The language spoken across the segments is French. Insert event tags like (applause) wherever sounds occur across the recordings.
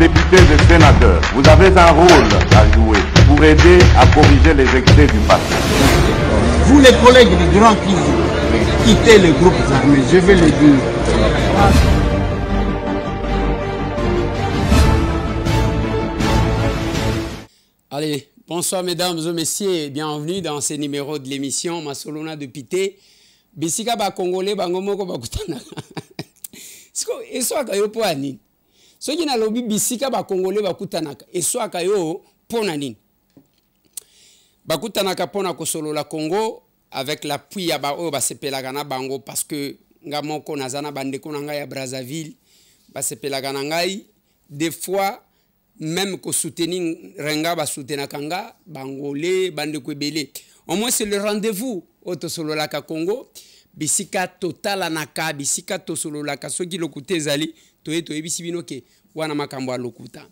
députés et sénateurs, vous avez un rôle à jouer pour aider à corriger les excès du passé. Vous les collègues du Grand qui quittez les groupes armés, je vais le dire. Allez, bonsoir mesdames et messieurs, et bienvenue dans ce numéro de l'émission Masolona de Pité. Bisika ba Congolais bango moko bakutana. Siko (laughs) eswaka yo po nini? Soki nalobi bisika ba Congolais bakutanaka, eswaka yo po na nini? Bakutanaka pona kosolola Congo avec l'appui ya ba oyo basepelaka na bango parce que nga moko naza na bandeko na ngai ya Brazzaville basepelaka na ngai. Des fois même soutenir renga basoutenaka nga bangolais bandeko ebele. Au moins c'est le rendez-vous oyo tosololaka congo. Bisika totalanaka bisika tosololaka soki lokuta ezali toye toyebisi bino ke wana makambo ya lokuta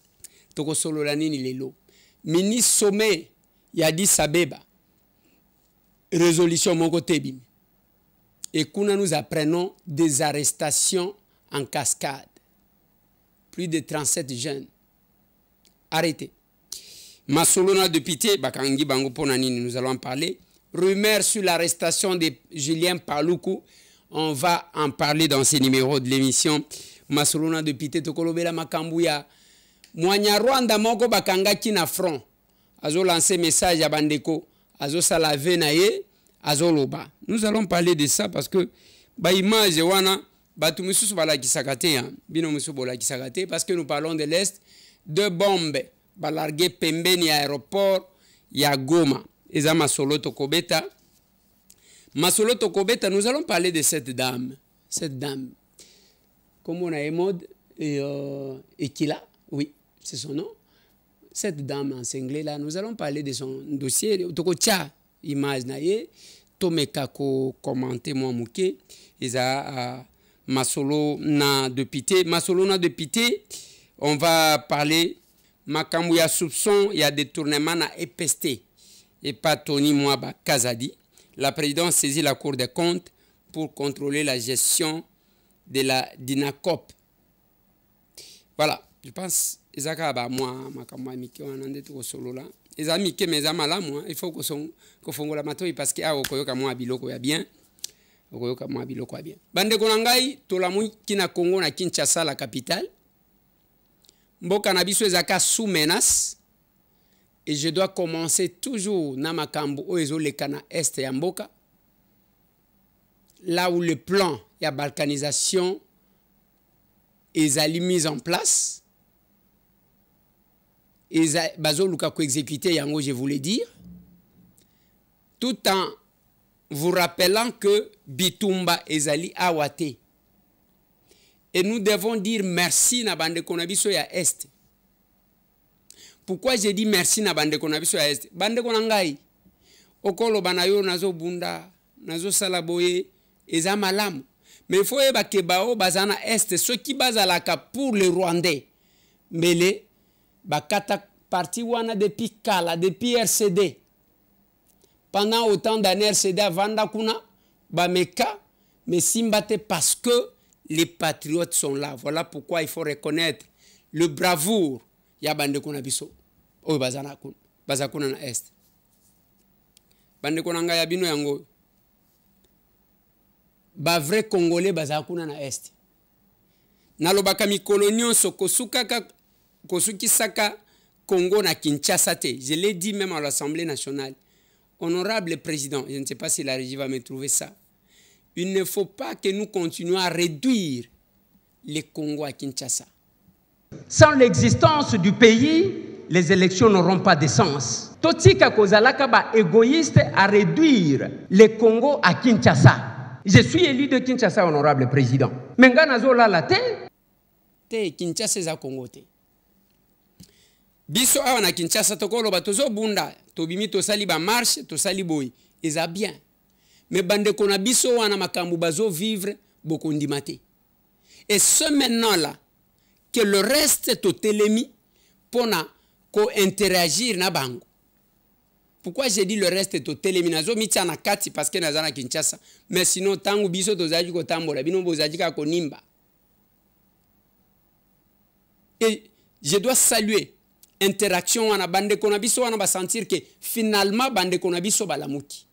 tokosolola nini lelo? Mini sommet ya Addis Abeba résolution moko te et kuna nous apprenons des arrestations en cascade plus de 37 jeunes arrêtés. Masolona de Pité, Bakangi Bango Ponanini, nous allons en parler. Rumeur sur l'arrestation de Julien Paloukou. On va en parler dans ces numéros de l'émission. Masolona de Pité, Tokolobela Makambuya. Mwanya Rwanda Moko Bakanga Kina Front. Azo lancé message à Bandeko. Azo Salave Naye. Azo Loba. Nous allons parler de ça parce que, ba image wana, batu misusu balakisaka te bino misusu bolakisaka te parce que nous parlons de l'est deux bombes balargué pembeni ya aéroport ya Goma eza masolo tokobeta masolo tokobeta nous allons parler de cette dame cette dame comme on a Emode et euh, Ekila oui c'est son nom. Cette dame en cinglé là nous allons parler de son dossier. Tokotia image na ye. Tomeka ko commenter moi muke eza uh, masolo na de pité masolo na de pité on va parler. Makambo ya soupçon ya détournement na EPST et pas Tony Mwaba Kazadi. La présidence saisit la Cour des comptes pour contrôler la gestion de la DINACOP. Voilà, je pense ezaka ba mwa makambo ya mike wana nde tokosolola eza mike me eza malamu il faut kofongola matoi parce que awa okoyoka mwa biloko ya bien. Okoyoka mwa biloko ya bien. Bandeko na ngai tolamuki na congo na kinshasa la capitale. Mboka na sous menace. Et je dois commencer toujours na makambo oyo ezoleka na este ya mboka. Là où le plan ya balkanisation ezali mise en place. Bazoluka koexécuter yango je voulais dire. Tout en vous rappelant que bitumba ezali awa te et nous devons dire merci na bandeko na biso ya est. Pourquoi j'ai dit merci na bandeko na biso ya est? Bandeko na ngai okoloba na yo nazobunda nazosala boye eza malamu mais ifo oyeba ke bao baza na este soki bazalaka pour le rwandais. Mbele bakata parti wana depuis kala depuis rcd pendant autant d'années rcd avanda kuna bameka mais simba te parce que les patriotes sont là. Voilà pourquoi il faut reconnaître le bravoure ya bandeko na biso oyo kuna baza kuna na est. Bandeko na ngai ya bino yango bavrai congolais baza kuna na est nalobaka mikolo nyonso kosukaka kosukisaka congo na kinshasa te je l'ai dit même à l'assemblée nationale honorable président je ne sais pas si la régie va me trouver ça il ne faut pas que nous continuions à réduire les Congo à Kinshasa. Sans l'existence du pays, les élections n'auront pas de sens. Totika Kozalaka ba égoïste à réduire les Congo à Kinshasa. Je suis élu de Kinshasa, honorable président. Menga zola la te. Te Kinshasa za Congo te. Biso awa na Kinshasa tokoloba tozobunda tobimi tosali ba marche tosali boy eza bien me bandeko na biso wana makambo bazovivre bokondima te et ce maintenant là que le reste totelemi mpona kointeragir na bango pourquoi j'ai dit le reste totelemi nazomitia na kati parce que naza na kinshasa. Mais sinon ntango biso tozalaki kotambola bino bozalaki kaka konimba. Et je dois saluer interaction wana bandeko na biso wana sentir que finalement bandeko na biso balamuki.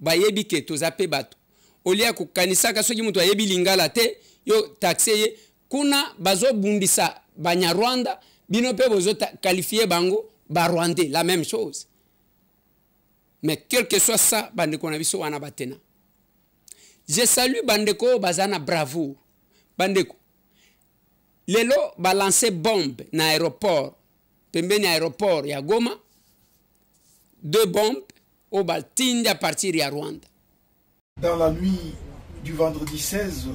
Bayebi ke toza mpe bato. Olia kokanisaka soki moto ayebi lingala te yo taxe ye kuna bazobundisa banyarwanda bino mpe bozokalifie bango barwandais la même chose mais quel que soit ça na batena. Je salue bandeko oyo baza na bravoure. Bandeko lelo balance bombe na aéroport. Pembeni ya aéroport ya goma deux bombes oyo batindi à partir ya rwanda. Dans la nuit du vendredi 16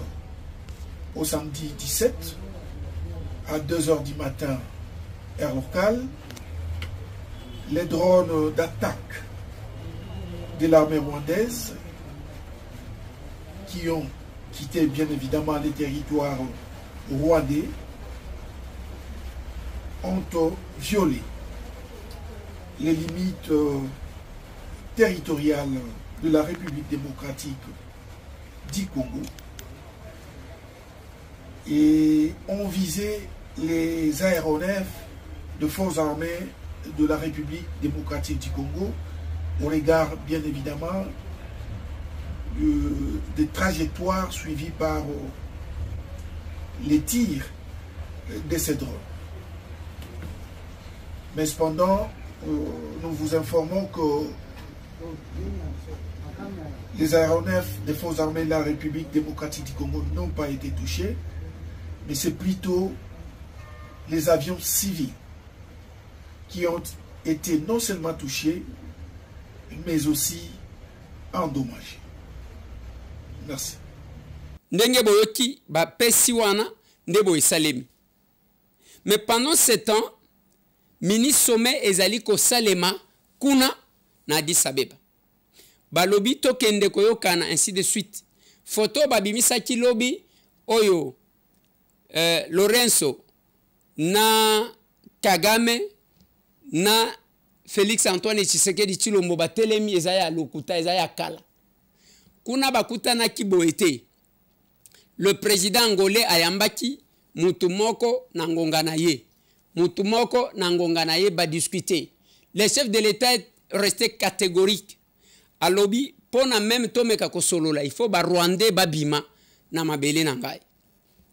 au samedi 17 à 2 heures du matin heure locale les drones d'attaque de l'armée rwandaise qui ont quitté bien évidemment les territoires rwandais ont violé les limites territoriales de la République démocratique du Congo et ont visé les aéronefs de forces armées de la République démocratique du Congo au regard bien évidemment des trajectoires suivies par euh, les tirs de ces drones. Mais cependant, euh, nous vous informons que les aéronefs des forces armées de la République démocratique du Congo n'ont pas été touchés, mais c'est plutôt les avions civils qui ont été non seulement touchés, mais aussi endommagés. Merci. ndenge boyoki bapesi wana nde boye esalemi mais pendant ce temps mini sommet ezali kosalema kuna na addis abeba balobi tokende koyokana ainsi de suite foto babimisaki lobi oyo euh, lorenzo na kagame na félix antoine tshisekedi tshilombo batelemi eza ya lokuta eza ya kala. Kuna bakutanaki boye te le président angolais ayambaki mutu moko na ngonga na ye. Mutu moko na ngonga na ye badiscute le chef de l'état est resté catégorique. Alobi mpo na meme tomeka kosolola il faut barwandais babima na mabele na ngai.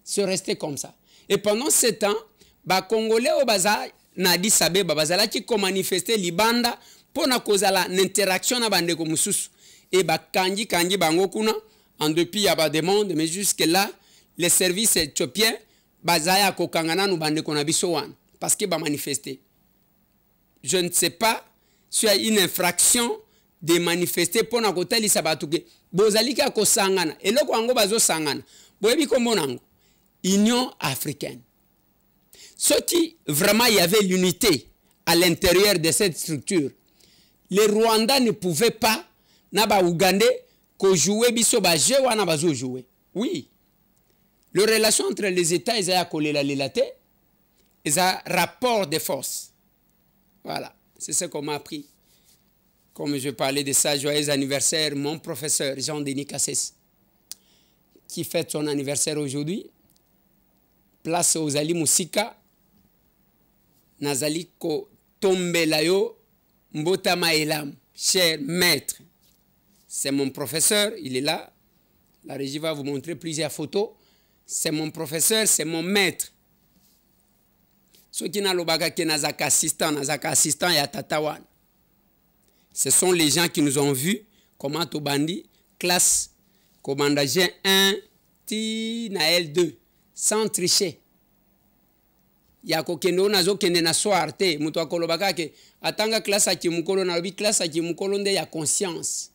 Se resté comme ça. Et pendant ce temps bacongolais oyo baza na addis abeba bazalaki komanifeste libanda mpo na kozala na na bandeko mosusu. E bakangi-kangi bango kuna en dépit ya bademande mais jusque là les services éthiopiens baza ya kokanga nanu bandeko na biso wana parce que bamanifeste. Je ne sais pas sur une infraction de manifester mpo na kotalisa bato ke bozali kaka kosangana eloko yango bazosangana. Boyebi nkombo nango union africaine soki vraiment il y avait l'unité à l'intérieur de cette structure. Les rwandais ne pouvaient pas na baougandais kojouer biso baje wana bazojouer oui. Le relation entre les états eza ya kolelalela te eza rapport de force. Voilà. C'est ce qu'on m'a appris. Comme je parlais de ça joyeux anniversaire mon professeur Jean-Denis Cassès qui fête son anniversaire aujourd'hui place ozali mosika nazali kotombela yo mbotama cher maître. C'est mon professeur il est là. La régie va vous montrer plusieurs photos. C'est mon professeur c'est mon maître. Soki nalobaka ke nazaka assistant nazaka assistant ya tata wana ce sont les gens qui nous ont vus comment tobandi classe kobanda g1 ti na l2 sans tricher ya kokende oyo nazokende na soir te. Moto akoloba kaka ke atanga classe aki mokolo nalobi classe aki mokolo nde ya conscience.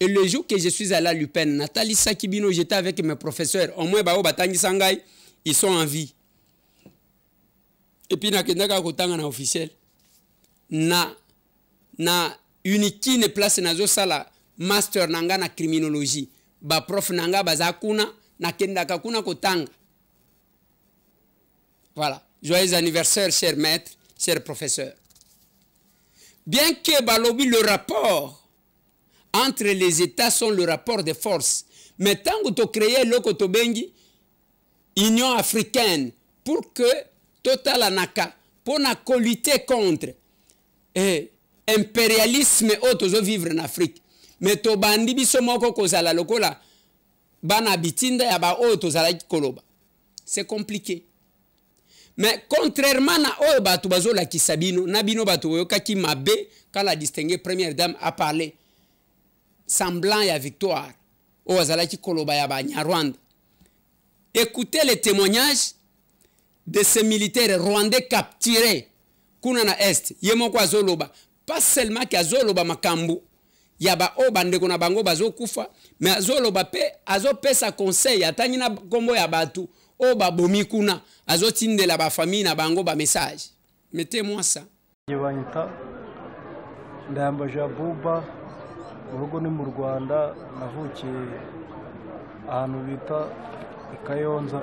Et le jour que je suis allé à l'UPEN natalisaki bino j'étais avec mes professeurs. Au moins baoyo batangisa ngai ils sont en vie. Et puis nakendaka kotanga na officiel. Na na unikine place nazosala master na nga na criminologie. Baprof na nga baza kuna nakendaka kuna kotanga voilà. Joyeux anniversaire cher maître cher professeur. Bien que balobi le rapport entre les états sont le rapport de force mais ntango tocreye eloko tobengi union africaine pour que totalanaka mpona kolute contre eh, impérialisme oyo tozovivre na afrique. Me tobandi biso moko kozala lokola bana bitinda ya baoyo tozalaki koloba. C'est compliqué mais contrairement na oyo bato bazolakisa bino na bino bato boyokaki mabe quand la distinguée première dame a parlé. Semblant ya victoire. Oyo azalaki koloba ya banyarwanda écoutez les témoignages de ces militaires rwandais capturés. Kuna na este ye moko azoloba. Pas seulement ke azoloba makambo. Ya baoyo bandeko na bango bazokufa me azoloba mpe azopesa conseil. Atangi na nkombo ya bato oyo babomi kuna. Azotindela bafamille na bango bamessage mettez-moi ça. Banyita ndayambaje abuba mu rugo ni mu rwanda navukiye ahantu bita i kayonza.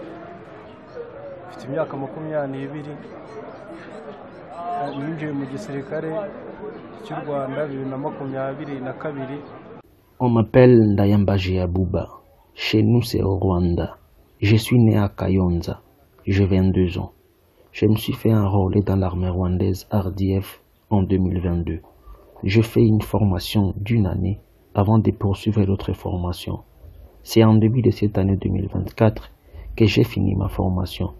Mfite imyaka makumyabiri n'ibiri. Ninjiye mu gisirikare cy'u rwanda bibiri na makumyabiri na kabiri. On m'appelle Ndayambaji Abouba. Chez nous, c'est au Rwanda. Je suis né à Kayonza. J'ai 22 ans. Je me suis fait enrôler dans l'armée rwandaise RDF en 2022. Je fais une formation d'une année avant de poursuivre d'autres formations. C'est en début de cette année 2024 que j'ai fini ma formation.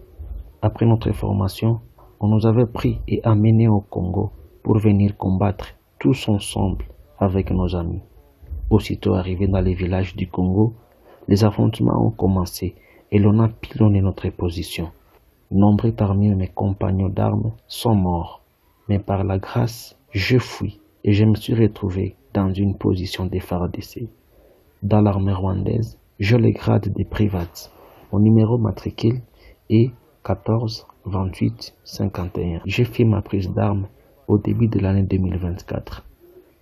Après notre formation, on nous avait pris et amenés au Congo pour venir combattre tous ensemble avec nos amis. Aussitôt arrivés dans les villages du Congo, les affrontements ont commencé et l'on a pilonné notre position. Nombreux parmi mes compagnons d'armes sont morts, mais par la grâce, je fuis et je me suis retrouvé dans une position de FARDC. Dans l'armée rwandaise, je le grade de private. Mon numéro matricule est 14 28 51. J'ai fait ma prise d'armes au début de l'année 2024.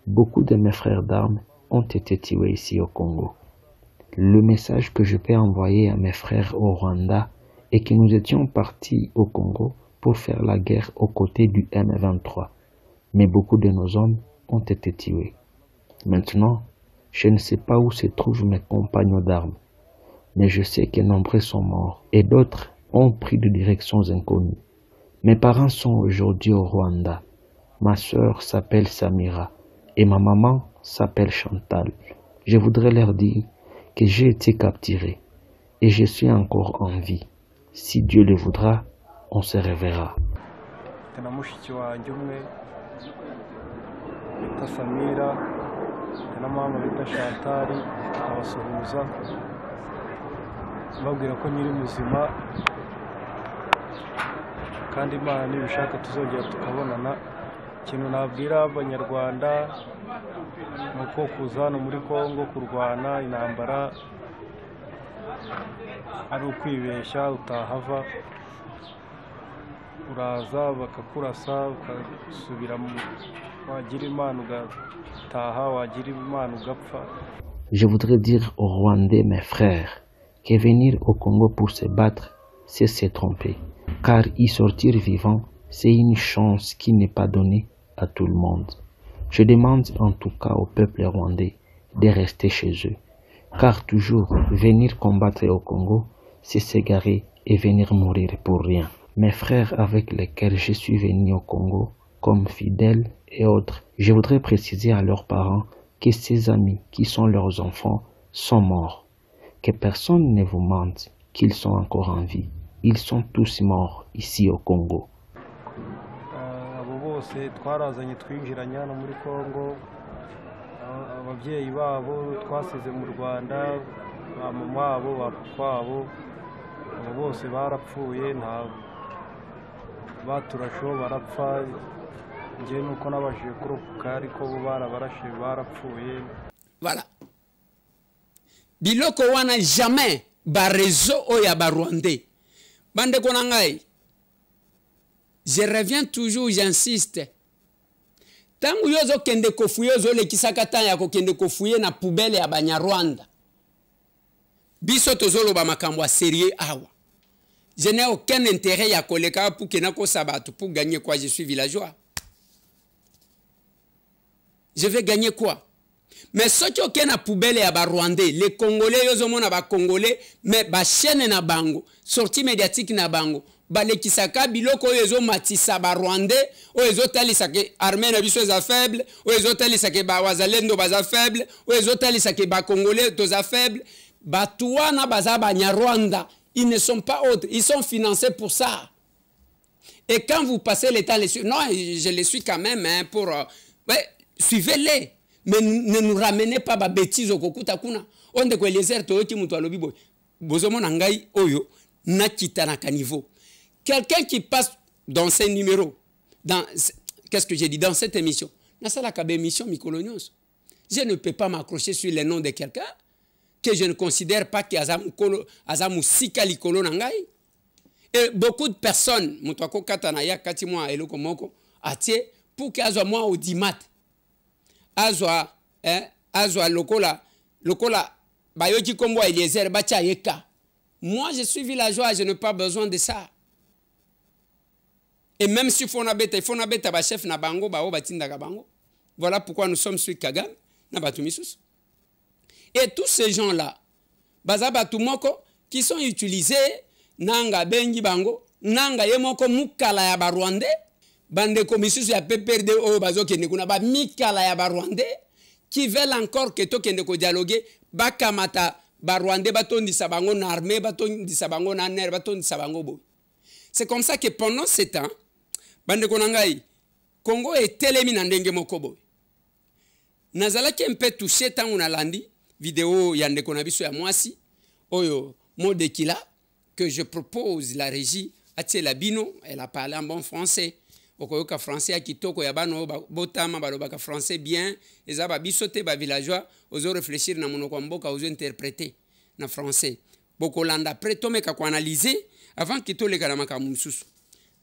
Beaucoup de mes frères d'armes ont été tués ici au Congo. Le message que je peux envoyer à mes frères au Rwanda est que nous étions partis au Congo pour faire la guerre aux côtés du M23. Mais beaucoup de nos hommes ont été tués. Maintenant, je ne sais pas où se trouvent mes compagnons d'armes, mais je sais que nombreux sont morts et d'autres ont pris de directions inconnues. Mes parents sont aujourd'hui au Rwanda. Ma sœur s'appelle Samira et ma maman s'appelle Chantal. Je voudrais leur dire que j'ai été capturé et je suis encore en vie. Si Dieu le voudra, on se reverra. Ni uko kuza hano muri congo kurwana intambara ari ukwibeshya utahava uraza bakakurasa ugasubira wagira imana ugataha wagira imana ugapfa Je voudrais dire aux Rwandais, mes frères, que venir au Congo pour se battre, c'est se tromper. Car y sortir vivant, c'est une chance qui n'est pas donnée à tout le monde. Je demande en tout cas au peuple rwandais de rester chez eux. Car toujours venir combattre au Congo, c'est s'égarer et venir mourir pour rien. Mes frères avec lesquels je suis venu au Congo, comme fidèles et autres, je voudrais préciser à leurs parents que ces amis qui sont leurs enfants sont morts. Que personne ne vous mente qu'ils sont encore en vie. Ils sont tous morts ici au Congo. Bose twarazanye twinjiranye hano muri congo. Ah, ababyeyi babo twasize mu rwanda ba mama wabo ba papa wabo abo bose barapfuye nta baturasheho barapfa. Njye nuko nabashije kurokoka ariko bo barabarashe barapfuye. Voilà. Biloko wana jamais bareseau oyo ya barwandais bandeko na ngai je reviens toujours j'insiste. Ntango yo ozokende kofuye ozolekisaka ntango ya kokende kofuye na poubele ya banyarwanda. Biso tozoloba makambo ya serie awa. Je n'ai aucun intérêt ya koleka pour kena kosa bato pour gagner quoi? Je suis villageois. Je vais gagner quoi? Mais soki okei na poubele ya barwandais le congolais yo ozomona bacongolais mais bachaîne na bango sortie médiatique na bango balekisaka biloko oyo ezomatisa barwandais oyo ezotalisaka armée na biso eza faible oyo ezotalisaka bawazalendo baza faible oyo ezotalisaka bacongolais toza faible. Bato wana baza banyarwanda ils ne sont pas autres ils sont financés pour ça. Et quand vous passez temps les non je les suis quand même hein, pour euh, ouais, suivez-les. Mais ne nous ramenez pas babétise okokuta kuna. O ndeko eliezer toyoki moto alobi boye. Bozomona ngai oyo nakita na kaniveau quelqu'un qui passe dans ces numéros dans qu'est-ce que j'ai dit dans cette émission nyonso je ne peux pas m'accrocher sur le nom de quelqu'un que je ne considère pas que aza mokolo aza mosika likolo na ngai et beaucoup de personnes moto akokata na ye akati mwa eloko moko atie pour ke azwa mwa audimat azwa eh, azwa lokola lokola bayoki nkombo ya eliezer batia ye ka moi je suis villageois je n'ai pas besoin de ça et même si fo nabeta ifo nabeta bachef na bango bao batindaka bango. Voilà pourquoi nous sommes sur kagame na bato misusu et tous ces gens là baza bato moko qui sont utilisés nanga bengi bango nanga ye moko mukala ya barwandais bandeko misusu ya pprd oyo bazokende kuna bamikala ya barwandais qui veulent encore ke tokende kodialogue bakamata barwandais batondisa bango na armée batondisa bango na ner batondisa bango boye. C'est comme ça que pendant ce temps bandeko na ngai congo etelemi na ndenge moko boye. Nazalaki mpe touche ntango nalandi video ya ndeko na biso ya mwasi oyo modekila que je propose la régie. Atiela bino elle a parlé en bon français. Okoyoka français ya kitoko ya bana oyo botama balobaka français bien. Eza babiso te bavillageois ozoréfléchir na monoko ya mboka ozointerprete na français. Bokolanda apres tomeka koanalyse avant ke toleka na makambo mosusu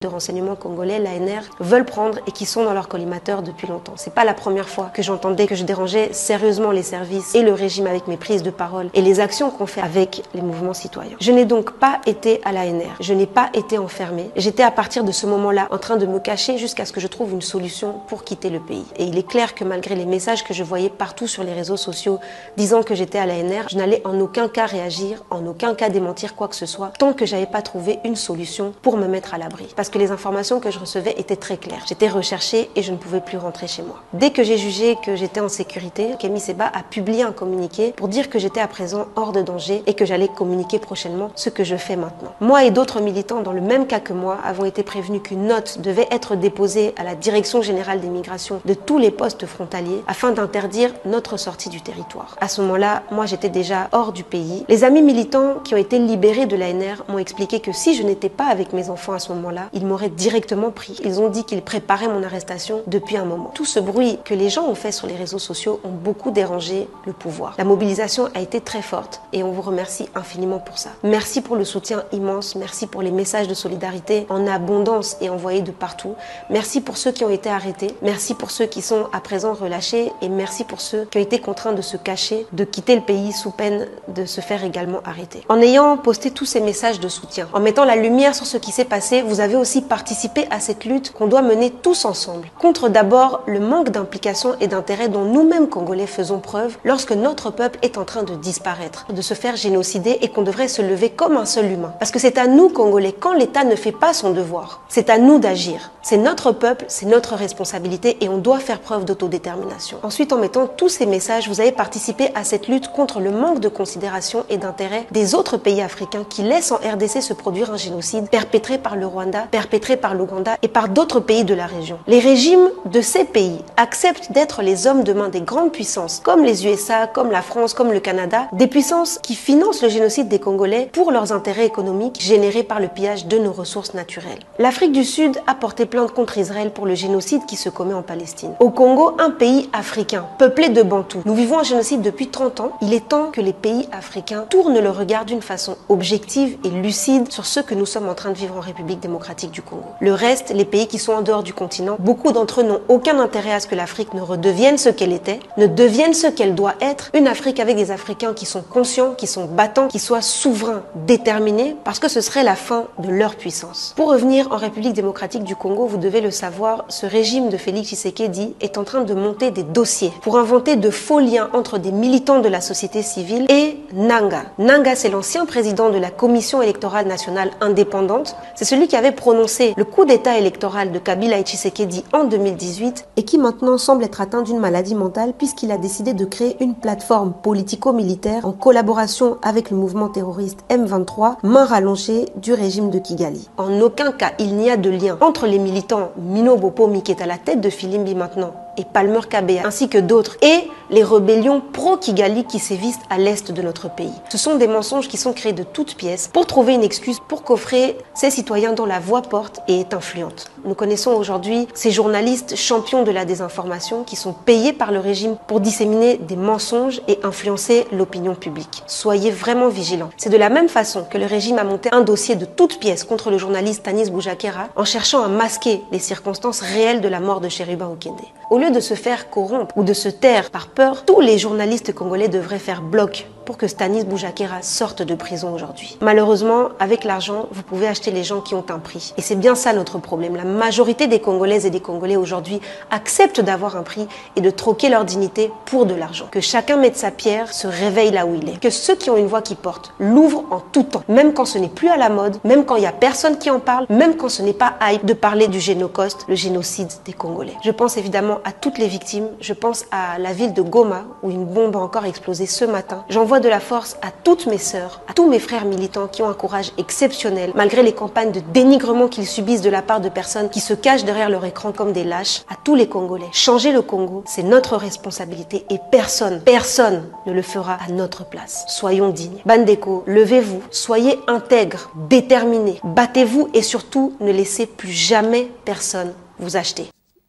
de renseignement congolais, l'ANR, veulent prendre et qui sont dans leur collimateur depuis longtemps. C'est pas la première fois que j'entendais que je dérangeais sérieusement les services et le régime avec mes prises de parole et les actions qu'on fait avec les mouvements citoyens. Je n'ai donc pas été à l'ANR. Je n'ai pas été enfermée. J'étais à partir de ce moment-là en train de me cacher jusqu'à ce que je trouve une solution pour quitter le pays. Et il est clair que malgré les messages que je voyais partout sur les réseaux sociaux disant que j'étais à l'ANR, je n'allais en aucun cas réagir, en aucun cas démentir quoi que ce soit, tant que j'avais pas trouvé une solution pour me mettre à l'abri. Que les informations que je recevais étaient très claires. J'étais recherchée et je ne pouvais plus rentrer chez moi. Dès que j'ai jugé que j'étais en sécurité, Kémy Seba a publié un communiqué pour dire que j'étais à présent hors de danger et que j'allais communiquer prochainement ce que je fais maintenant. Moi et d'autres militants dans le même cas que moi avons été prévenus qu'une note devait être déposée à la Direction générale des migrations de tous les postes frontaliers afin d'interdire notre sortie du territoire. À ce moment-là, moi j'étais déjà hors du pays. Les amis militants qui ont été libérés de l'ANR m'ont expliqué que si je n'étais pas avec mes enfants à ce moment-là, ils m'auraient directement pris. Ils ont dit qu'ils préparaient mon arrestation depuis un moment. Tout ce bruit que les gens ont fait sur les réseaux sociaux ont beaucoup dérangé le pouvoir. La mobilisation a été très forte et on vous remercie infiniment pour ça. Merci pour le soutien immense, merci pour les messages de solidarité en abondance et envoyés de partout. Merci pour ceux qui ont été arrêtés, merci pour ceux qui sont à présent relâchés et merci pour ceux qui ont été contraints de se cacher, de quitter le pays sous peine de se faire également arrêter. En ayant posté tous ces messages de soutien, en mettant la lumière sur ce qui s'est passé, vous avez aussi participé à cette lutte qu'on doit mener tous ensemble. Contre d'abord le manque d'implication et d'intérêt dont nous-mêmes Congolais faisons preuve lorsque notre peuple est en train de disparaître, de se faire génocider et qu'on devrait se lever comme un seul humain. Parce que c'est à nous Congolais, quand l'État ne fait pas son devoir, c'est à nous d'agir. C'est notre peuple, c'est notre responsabilité et on doit faire preuve d'autodétermination. Ensuite, en mettant tous ces messages, vous avez participé à cette lutte contre le manque de considération et d'intérêt des autres pays africains qui laissent en RDC se produire un génocide perpétré par le Rwanda, perpétré par l'Ouganda et par d'autres pays de la région. Les régimes de ces pays acceptent d'être les hommes de main des grandes puissances comme les USA, comme la France, comme le Canada, des puissances qui financent le génocide des Congolais pour leurs intérêts économiques générés par le pillage de nos ressources naturelles. L'Afrique du Sud a porté plainte contre Israël pour le génocide qui se commet en Palestine. Au Congo, un pays africain peuplé de Bantous. Nous vivons un génocide depuis 30 ans. Il est temps que les pays africains tournent le regard d'une façon objective et lucide sur ce que nous sommes en train de vivre en République démocratique du Congo. Le reste, les pays qui sont en dehors du continent, beaucoup d'entre eux n'ont aucun intérêt à ce que l'Afrique ne redevienne ce qu'elle était, ne devienne ce qu'elle doit être, une Afrique avec des Africains qui sont conscients, qui sont battants, qui soient souverains, déterminés, parce que ce serait la fin de leur puissance. Pour revenir en République démocratique du Congo, vous devez le savoir, ce régime de Félix Tshisekedi est en train de monter des dossiers pour inventer de faux liens entre des militants de la société civile et Nanga. Nanga, c'est l'ancien président de la Commission électorale nationale indépendante. C'est celui qui avait prononcé le coup d'État électoral de Kabila et Tshisekedi en 2018 et qui maintenant semble être atteint d'une maladie mentale puisqu'il a décidé de créer une plateforme politico-militaire en collaboration avec le mouvement terroriste M23, main rallongée du régime de Kigali. En aucun cas, il n'y a de lien entre les militants Mino Bopomi qui est à la tête de Filimbi maintenant et Palmer Kabea, ainsi que d'autres, et les rébellions pro-Kigali qui sévissent à l'est de notre pays. Ce sont des mensonges qui sont créés de toutes pièces pour trouver une excuse pour coffrer ces citoyens dont la voix porte et est influente. Nous connaissons aujourd'hui ces journalistes champions de la désinformation qui sont payés par le régime pour disséminer des mensonges et influencer l'opinion publique. Soyez vraiment vigilants. C'est de la même façon que le régime a monté un dossier de toutes pièces contre le journaliste Tanis Boujakera en cherchant à masquer les circonstances réelles de la mort de Cheriba Okende. Au lieu de se faire corrompre ou de se taire par peur, tous les journalistes congolais devraient faire bloc pour que Stanis Boujakera sorte de prison aujourd'hui. Malheureusement, avec l'argent, vous pouvez acheter les gens qui ont un prix. Et c'est bien ça notre problème. La majorité des Congolaises et des Congolais aujourd'hui acceptent d'avoir un prix et de troquer leur dignité pour de l'argent. Que chacun mette sa pierre, se réveille là où il est. Que ceux qui ont une voix qui porte l'ouvrent en tout temps, même quand ce n'est plus à la mode, même quand il n'y a personne qui en parle, même quand ce n'est pas hype de parler du génocauste, le génocide des Congolais. Je pense évidemment à toutes les victimes. Je pense à la ville de Goma où une bombe a encore explosé ce matin. J'envoie de la force à toutes mes sœurs, à tous mes frères militants qui ont un courage exceptionnel, malgré les campagnes de dénigrement qu'ils subissent de la part de personnes qui se cachent derrière leur écran comme des lâches, à tous les Congolais. Changer le Congo, c'est notre responsabilité et personne, personne ne le fera à notre place. Soyons dignes. Bandeko, levez-vous, soyez intègres, déterminés, battez-vous et surtout ne laissez plus jamais personne vous acheter.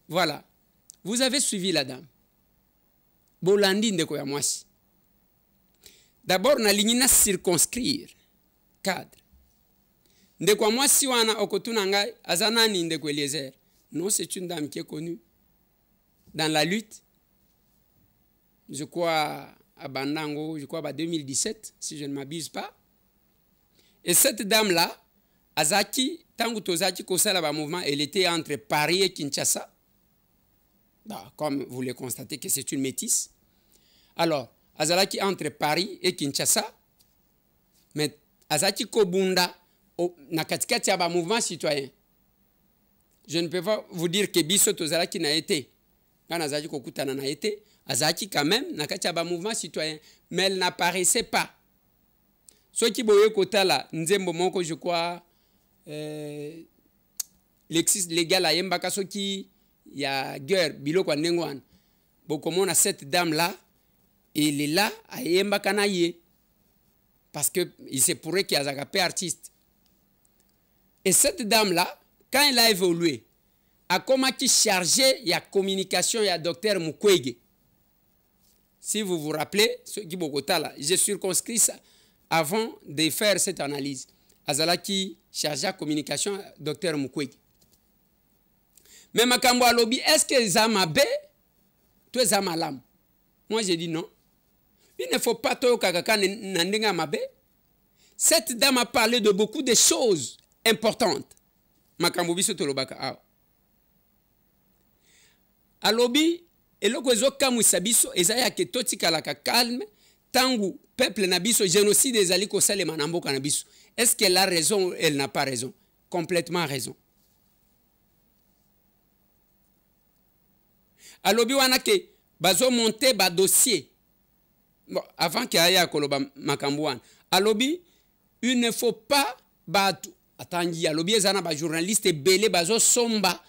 Voilà. Vous avez suivi la dame. Bolandi ndeko ya. D'abord nalingi na circonscrire cadre. Ndeko ya mwasi wana okotuna ngai aza nani ndeko. Non, c'est une dame qui est connue dans la lutte. Je crois à Bandango, je crois à 2017 si je ne m'abuse pas. Et cette dame là, Azaki, mouvement, elle était entre Paris et Kinshasa. Bah, comme vous le constatez que c'est une métisse. Alors, azalaki entre Paris et Kinshasa, mais azaki kobunda na katikati ya ba mouvement citoyen. Je ne peux pas vous dire que biso tozalaki na été. Quand azalaki kokutana na été, azalaki quand même na kati ya citoyen, mais elle n'apparaissait pas. soki boye kotala nzembo moko je crois euh, lexis légal ayembaka soki ya guerre biloko ya ndenge wana bokomona cette dame là elle est là ayembaka na ye parce que il se pourrait qu'il azalaka pe artiste. Et cette dame là quand elle a évolué akomaki chargé ya communication ya docteur mukwege. Si vous vous rappelez soki bokotala j'ai circonscrit ça avant de faire cette analyse. Azalaki chargé ya communication docteur mukwege. Me makambo alobi est ce que eza mabe to eza moi j'ai dit non il ne faut pas toyokaka kaka na ndenge ya mabe. Cette dame a parlé de beaucoup de choses importantes. Makambo biso tolobaka awa. Alobi eloko ezokamwisa biso eza yake totikalaka calme ntango peuple na biso génocide ezali kosalema na mboka na biso. Est ce qu'elle a raison ou elle n'a pas raison? Complètement raison. Alobi wana ke bazomonte badossier avant ke aya koloba makambo wana alobi il ne faut pas bato atangi alobi eza na bajournaliste ebele bazosomba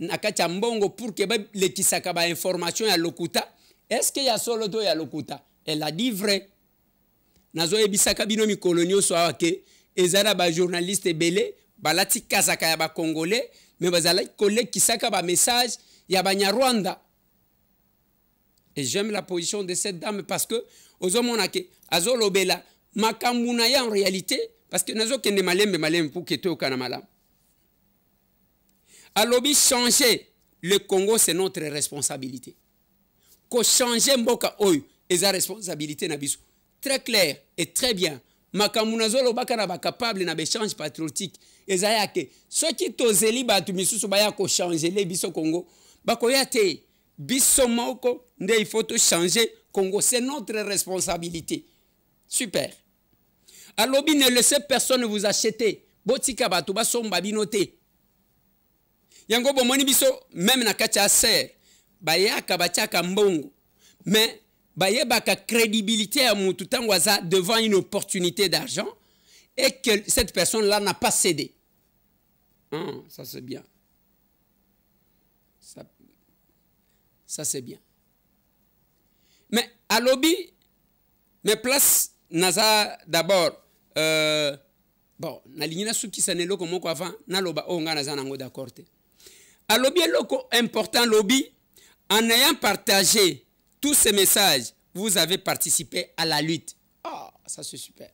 na kati ya mbongo pour ke balekisaka bainformation ya lokuta. Est ce que ya solo to ya lokuta? Elle a dit vrai. Nazoyebisaka bino mikolo nyonso awa ke eza na bajournaliste ebele balati kazaka ya bacongolais me bazalaki kolekisaka bamessage ya banyarwanda et j'aime la position de cette dame parce que ozomona ke azolobela makambo na ye en réalité parce que nazokende malembe malembe mpo ke toyokana malamu. Alobi changer le congo c'est notre responsabilité. Kochange mboka oyo eza responsabilité na biso. Très clair et très bien. Makambo nazolobaka na bacapable na baéchange patriotique. Eza ya ke soki tozeli bato misusu baya kochangele biso congo bakoya te biso moko nde il faut tochanger congo c'est notre responsabilité. Super. Alobi ne laissez personne vous acheter. Botika bato basomba bino yango bomoni biso meme na kati ya ser bayaka batiaka mbongo. Mais bayebaka crédibilité ya mutu devant une opportunité d'argent et que cette personne là n'a pas cédé. Ah, ça c'est bien ça c'est bien. Mais alobi mes places naza d'abord euh, bon nalingi na eloko moko avant naloba oyo ngai naza nango te. Alobi eloko important lobi en ayant partagé tous ces messages vous avez participé à la lutte. Ah ça c'est super.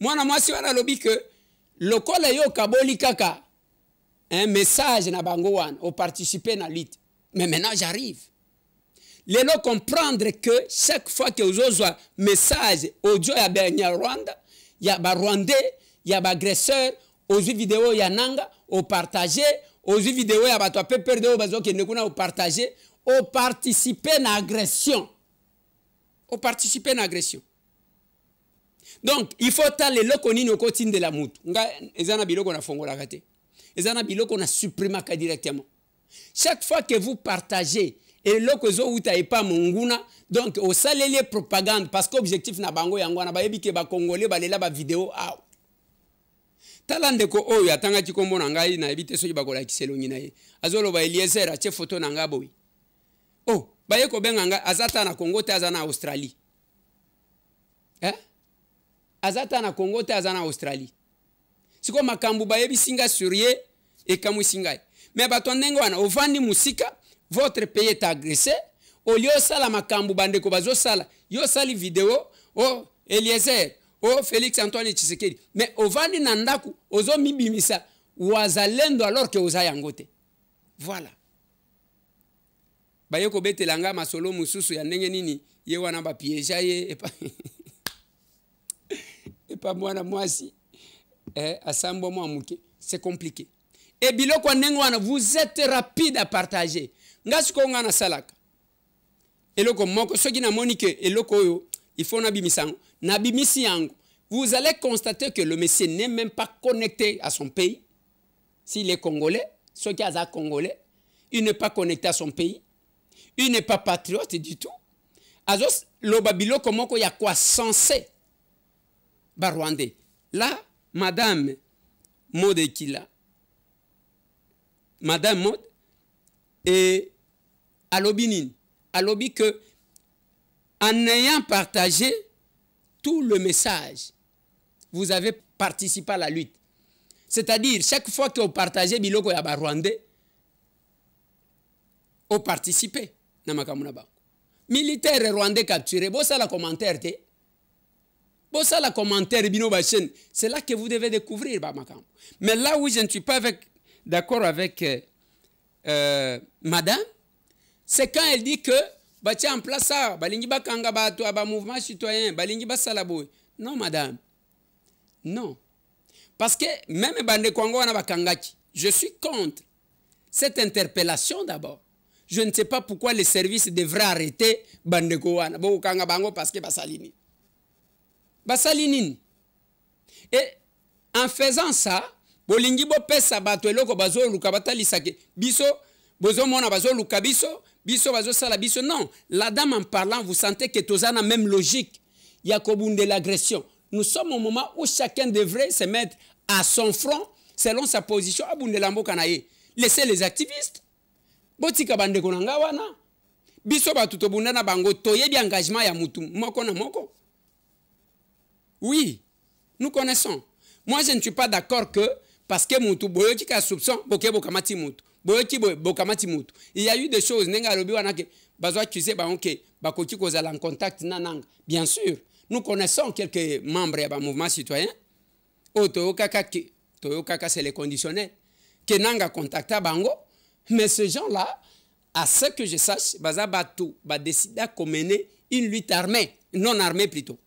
Mwana mwasi wana alobi ke lokola yo okaboli kaka un message na bango wana oparticipe na lutte mais maintenant j'arrive. Lelo comprendre que chaque fois que ozozwa message audio ya banyarwanda ya barwandais ya baagresseur ozwi video ya nanga opartage ozwi video ya bato pperde oyo bazokende kuna opartage oparticipe na agression oparticipe na agression donc il faut tala eloko nini okotindela mutu ngai eza na biloko nafongolaka te eza na biloko nasuprimaka directement chaque fois que vous partagez eloko ezowuta epa monguna donc osaleli ye propagande parce que objectif na bango yango wana bayebi ke bakongole balela bavideo awa. Tala ndeko oyo atangaki na ngai nayebi te soki bakolakisa elongi na ye. Azoloba eliezer atie foto na oh, baye kobenga ngai aza ta na congo te aza na australie. Eh? aza ta na congo te aza na australie. Sikoyo makambo bayebisi ngai sur ye ekamwisi ngai me bato ndenge wana ovandi mosika votre pays est agressé olie osala makambo bandeko bazosala. Yo osali video o eliezer o félix antoine tshisekedi. Mais ovandi na ndako ozomibimisa wazalendo alors ke oza yango te. Voilà. Baye kobetela ngai masolo mosusu ya ndenge nini ye wana bapiéja ye (laughs) epa, epa mwana mwasi eh, asambwa mwa moke. C'est compliqué e biloko wana vous êtes rapide à partager. Nga sikoyo nga nasalaka. Eloko moko soki namoni ke eloko oyo il faut nabimisa yango. Nabimisi yango. Vous allez constater que le monsieur n'est même pas connecté à son pays. S'il est congolais soki aza congolais il n'est pas connecté à son pays. Il n'est pas patriote du tout. Azoloba biloko moko ya koasense barwandais là madame mode ekila madame mode et alobi nini. Alobi que en ayant partagé tout le message vous avez participé à la lutte. C'est-à-dire chaque fois que vous partagez biloko ya barwandais oparticipe na makambo na bango. Militaire rwandais capturé commentaire te. Bosala commentaire bino bachaîne c'est là que vous devez découvrir mais là où je ne suis pas avec d'accord avec euh, euh, madame c'est quand elle dit que batia en place awa balingi bakanga bato ya bamouvement citoyen balingi boye non madame. Non. Parce que même bakangaki je suis contre cette interpellation d'abord. Je ne sais pas pourquoi les services devraient arrêter bandeko wana parce que basali nini basali nini et en faisant ça bolingi bopesa bato eloko bazoluka batalisake biso bozomona bazoluka biso biso bazosala biso. Non la dame en parlant vous sentez que toza na même logique. Ya kobundela agression nous sommes au moment où chacun devrait se mettre à son front selon sa position abundela mboka na ye. Laissez les activistes. Botika bandeko na ngai wana. Biso bato tobunda na bango toyebi engagement ya mutu. Moko na moko. Oui nous connaissons. Moi je ne suis pas d'accord que parce que mutu boyoki ka soupçon boke bokamati mutu boyoki boye bokamati mutu il y a eu des choses ndenge alobi wana ke bazwa accuse bango ke kozala en contact na nanga bien sûr nous connaissons quelques membres ya bamouvement citoyen. Oyo toyokaka toyokaka c'est le conditionnel kenanga contacta bango. Mais ces gens là à ce que je sache baza bato badesida komene une lutte armée non armée plutôt.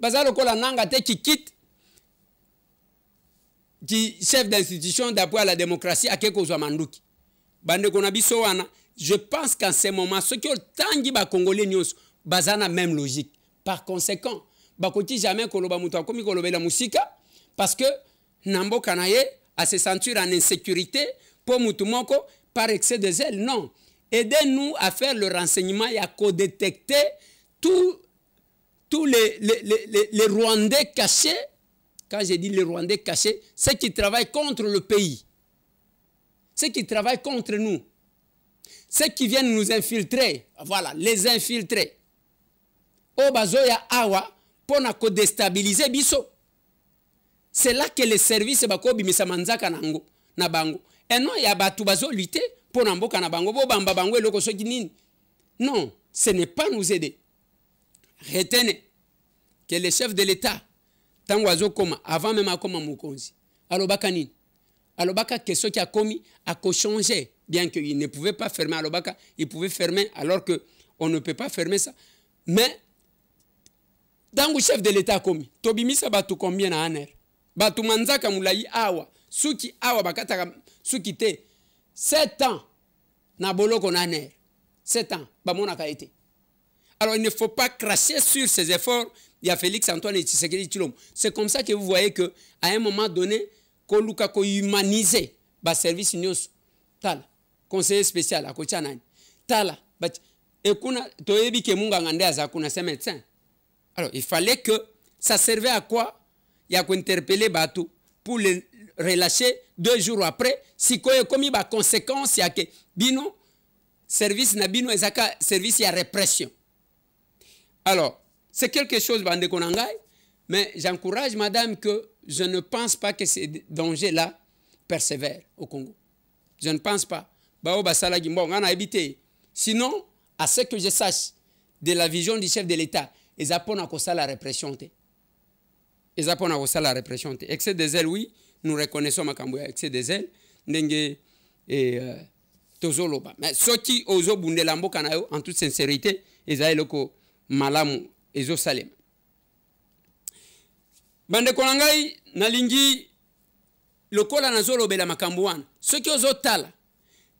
Baza lokola nanga te kikite ki chef d'institution d'appui à la démocratie ake kozwa manduki. Bandeko na biso wana je pense qu'en ce moment soki otangi bacongolais nyonso baza na même logique. Par conséquent bakoki jamais koloba moto akomi kolobela mosika parce que na mboka na ye ase sentir en insécurité mpo motu moko par excès de zèle. Non. Aidez-nous à faire le renseignement et à codétecter tous tous les, les, les, les Rwandais cachés quand je dis les Rwandais cachés, ceux qui travaillent contre le pays, ceux qui travaillent contre nous, ceux qui viennent nous infiltrer, voilà, les infiltrer. O bazoya awa pona ko déstabiliser biso. C'est là que les services bako bimisa manzaka nango na bango. Et non ya batu bazo lutter pona mboka na bango bo bamba bango eloko soki nini. Non, ce n'est pas nous aider. Retenez que le chef de l'État ntango azokoma avant même akoma mokonzi. Alobaka nini? Alobaka ke soki akomi akochange bien que il ne pouvait pas fermer alobaka il pouvait fermer alors que on ne peut pas fermer ça. Mais ntango chef de l'état akomi tobimisa bato combien na aner? Bato manzaka molai awa suki awa bakataka suki te 7 ans na boloko na aner. 7 ans bamonaka ye te alors il ne faut pas cracher sur ses efforts il y a Félix Antoine et Tshisekedi Tshilombo. C'est comme ça que vous voyez que à un moment donné, koluka ko humaniser ba service news tala conseiller spécial à kocha nani tala but et kuna toyebi ke munga ngande médecin. Alors il fallait que ça servait à quoi? Il y a interpeller bateau pour les relâcher deux jours après si koye komi ba conséquence ya ke bino service na bino ezaka service ya répression. Alors c'est quelque chose, Konangai, mais j'encourage madame que je ne pense pas que ces dangers-là persévèrent au Congo. Je ne pense pas. Sinon, à ce que je sache de la vision du chef de l'État, ils apprennent à la répression. Ils apprennent à la répression. Excès des ailes, oui, nous reconnaissons Makamboya, excès des ailes, et Tozoloba. Mais ceux qui osent Bundelambo en toute sincérité, ils ont malamu ezosalema. Bandeko na ngai nalingi lokola nazolobela makambo wana soki ozotala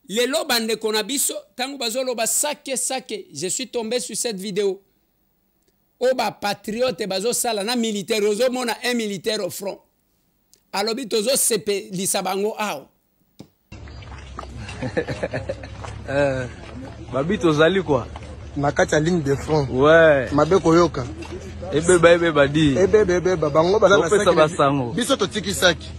lelo bandeko na biso ntango bazoloba sake sake je suis tombé sur cette vidéo oyo bapatriote bazosala na militaire ozomona un militaire au front. Alobi tozosepelisa bango awa. (laughs) Eh, babi tozali kwa na kati ya ligne de front. Ouais. mabe koyoka. Ebeba ebeba di. Ebeba ebeba bango baza na opesa basango biso totiki saki.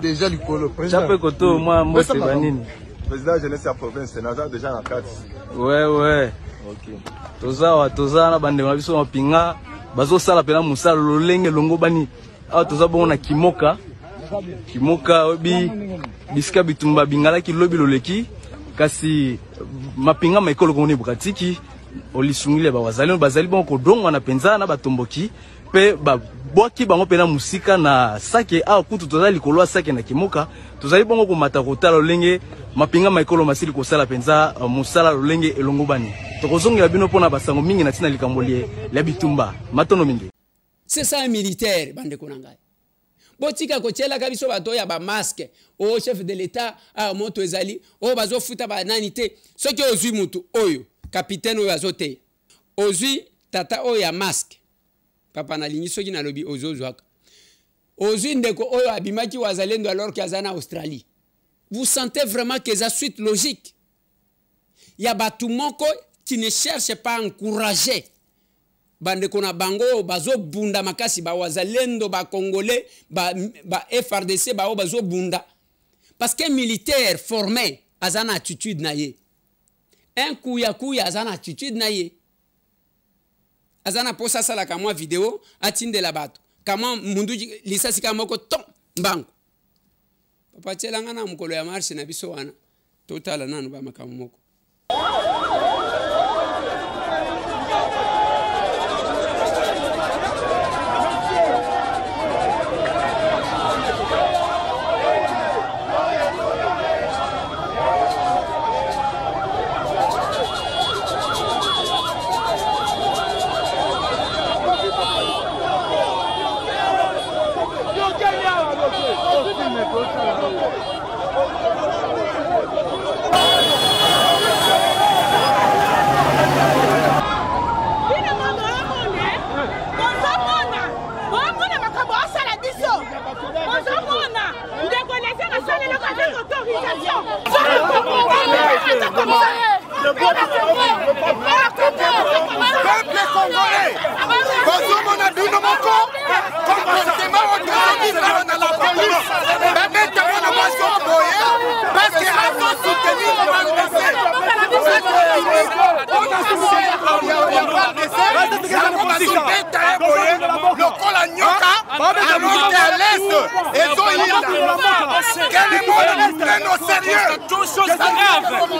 Déjà likolo chape koto mwa mbote banini président jeunesse ya province naza déjà na kati ouais ouais. Okay. toza awa toza na bandeko na biso mapinga bazosala mpena mosala lolenge longo bani. Awa toza bongo na kimoka. Kimoka oyebi bisika bitumba bingalaki lobi loleki. Kasi mapinga maekolo kongo nebuka tiki olisungile bawazali bazali bongo kodongwana mpenza na batomboki mpe babwaki bango mpe na mosika na sake. Awa kutu toza likolo ya sake na kimoka tozali bongo komata kotala lolenge mapinga maekolo masili kosala mpenza uh, mosala lolenge elongo bani. Tokozongela bino mpona basango mingi na ntina likambo ya bitumba. Matono mingi. Ça un militaire bandeko na ngai. Botika kotielaka biso bato oyo ya bamaske o chef de l'état ah, moto ezali. Oyo bazofuta banani te. Soki ozwi mutu oyo kapitaine oyo azoteya ozwi tata oyo ya maske papa nalingi soki nalobi ozozwaka ozwi ndeko oyo abimaki wazalendo alors ke aza na australie. Vous sentez vraiment que eza suite logique. Ya bato moko qui ne cherche pas encourager. Bandeko na bango oyo bazobunda makasi bawazalendo bakongolais ba, ba frdc bao bazobunda. Parce que militaire formé aza na attitude na ye un kuyakuya aza na attitude na ye aza na mposa asalaka mwa video atindela bato kamwa mundu lisasi ka moko ton mbangu papa tielanga na mokolo ya marshe na biso wana totala nanu bamakambo moko peuple congolais. Comportema oyo tozongi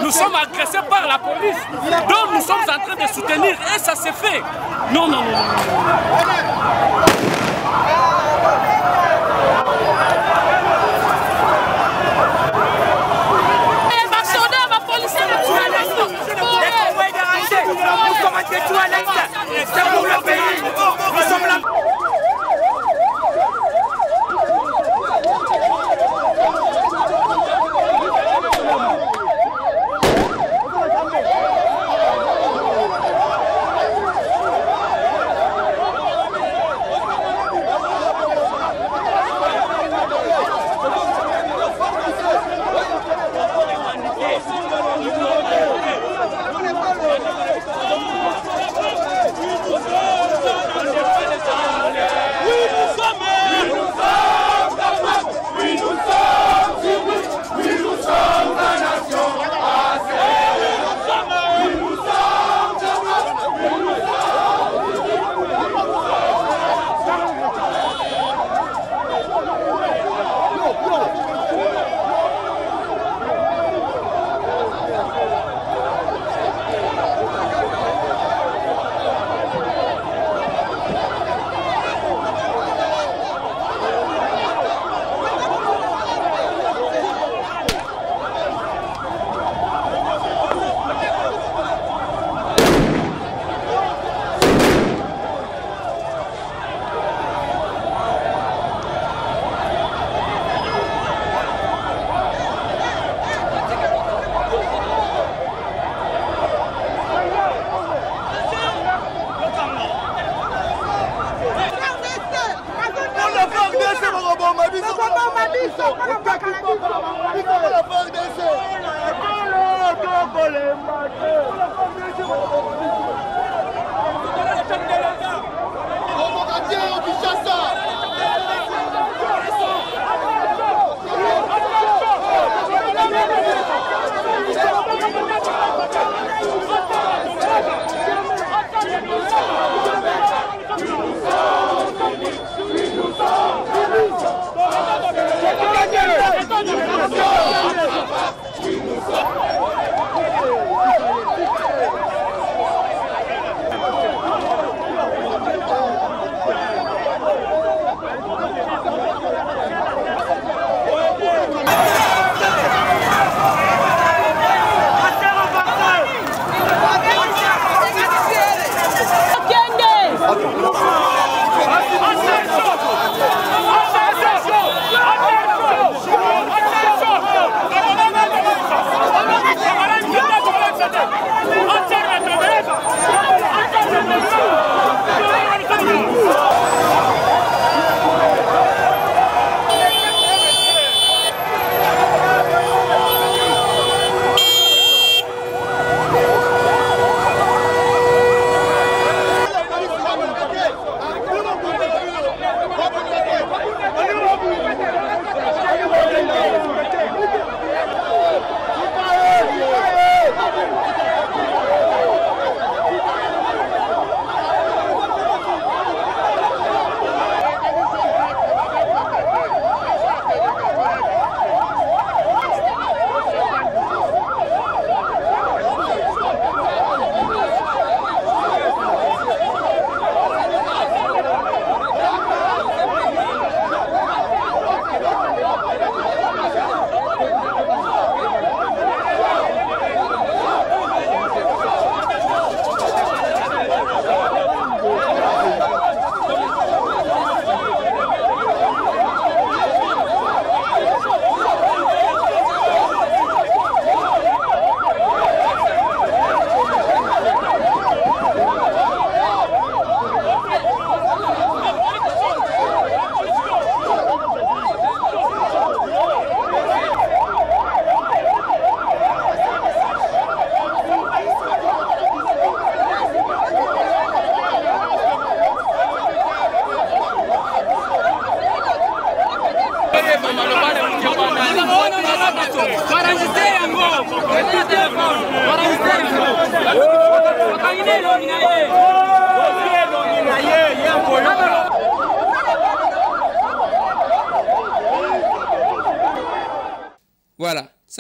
nous sommes agressés par la police. Donc nous sommes en train de soutenir et ça s'est fait. Non, non, non. Non. C'est pour le pays. Nous sommes là.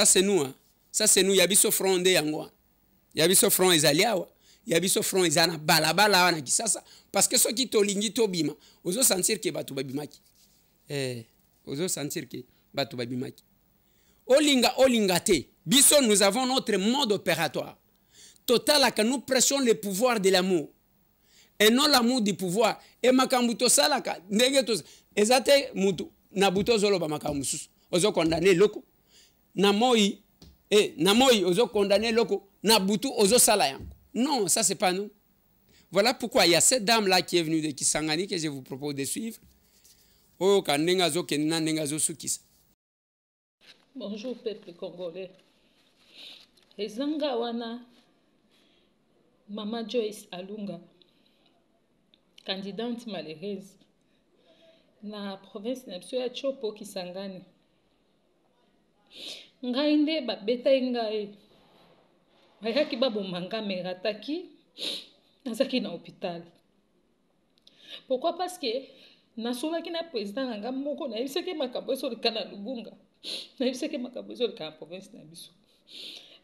C'est nous. Hein. Ça c'est nous. Yabiso front de yango. Yabiso front ezali awa. Yabiso front ezana balabala wana kisasa parce que soki tolingi tobima, ozo sentir que batu babimaki. Eh, ozo sentir que batu babimaki. Olinga olinga te. Biso nous avons notre mode opératoire. Total que nous pressons le pouvoir de l'amour. Et non l'amour du pouvoir. Et makambu tosalaka ndenge tos ezate mutu na buto zoloba makambu susu. Ozo condamner loko na moi eh, na moi ozo condamner loko na butu ozo sala yango. Non ça c'est pas nous. Voilà pourquoi il y a cette dame là qui est venue de Kisangani que je vous propose de suivre. Oyo ka ndenge azokende na ndenge azosukisa bonjour peuple congolais. Ezanga wana mama joyce alunga candidate malheureuse na province na biso ya chopo kisangani ngai nde babetai ngai. Bayaki baboma nga me rataki nazalaki na hôpital pourquoi? Parce que nasolaki na président na nga moko nayebisaki makambo ezoleka na lubunga. Nayebisaki makambo ezoleka na province na biso.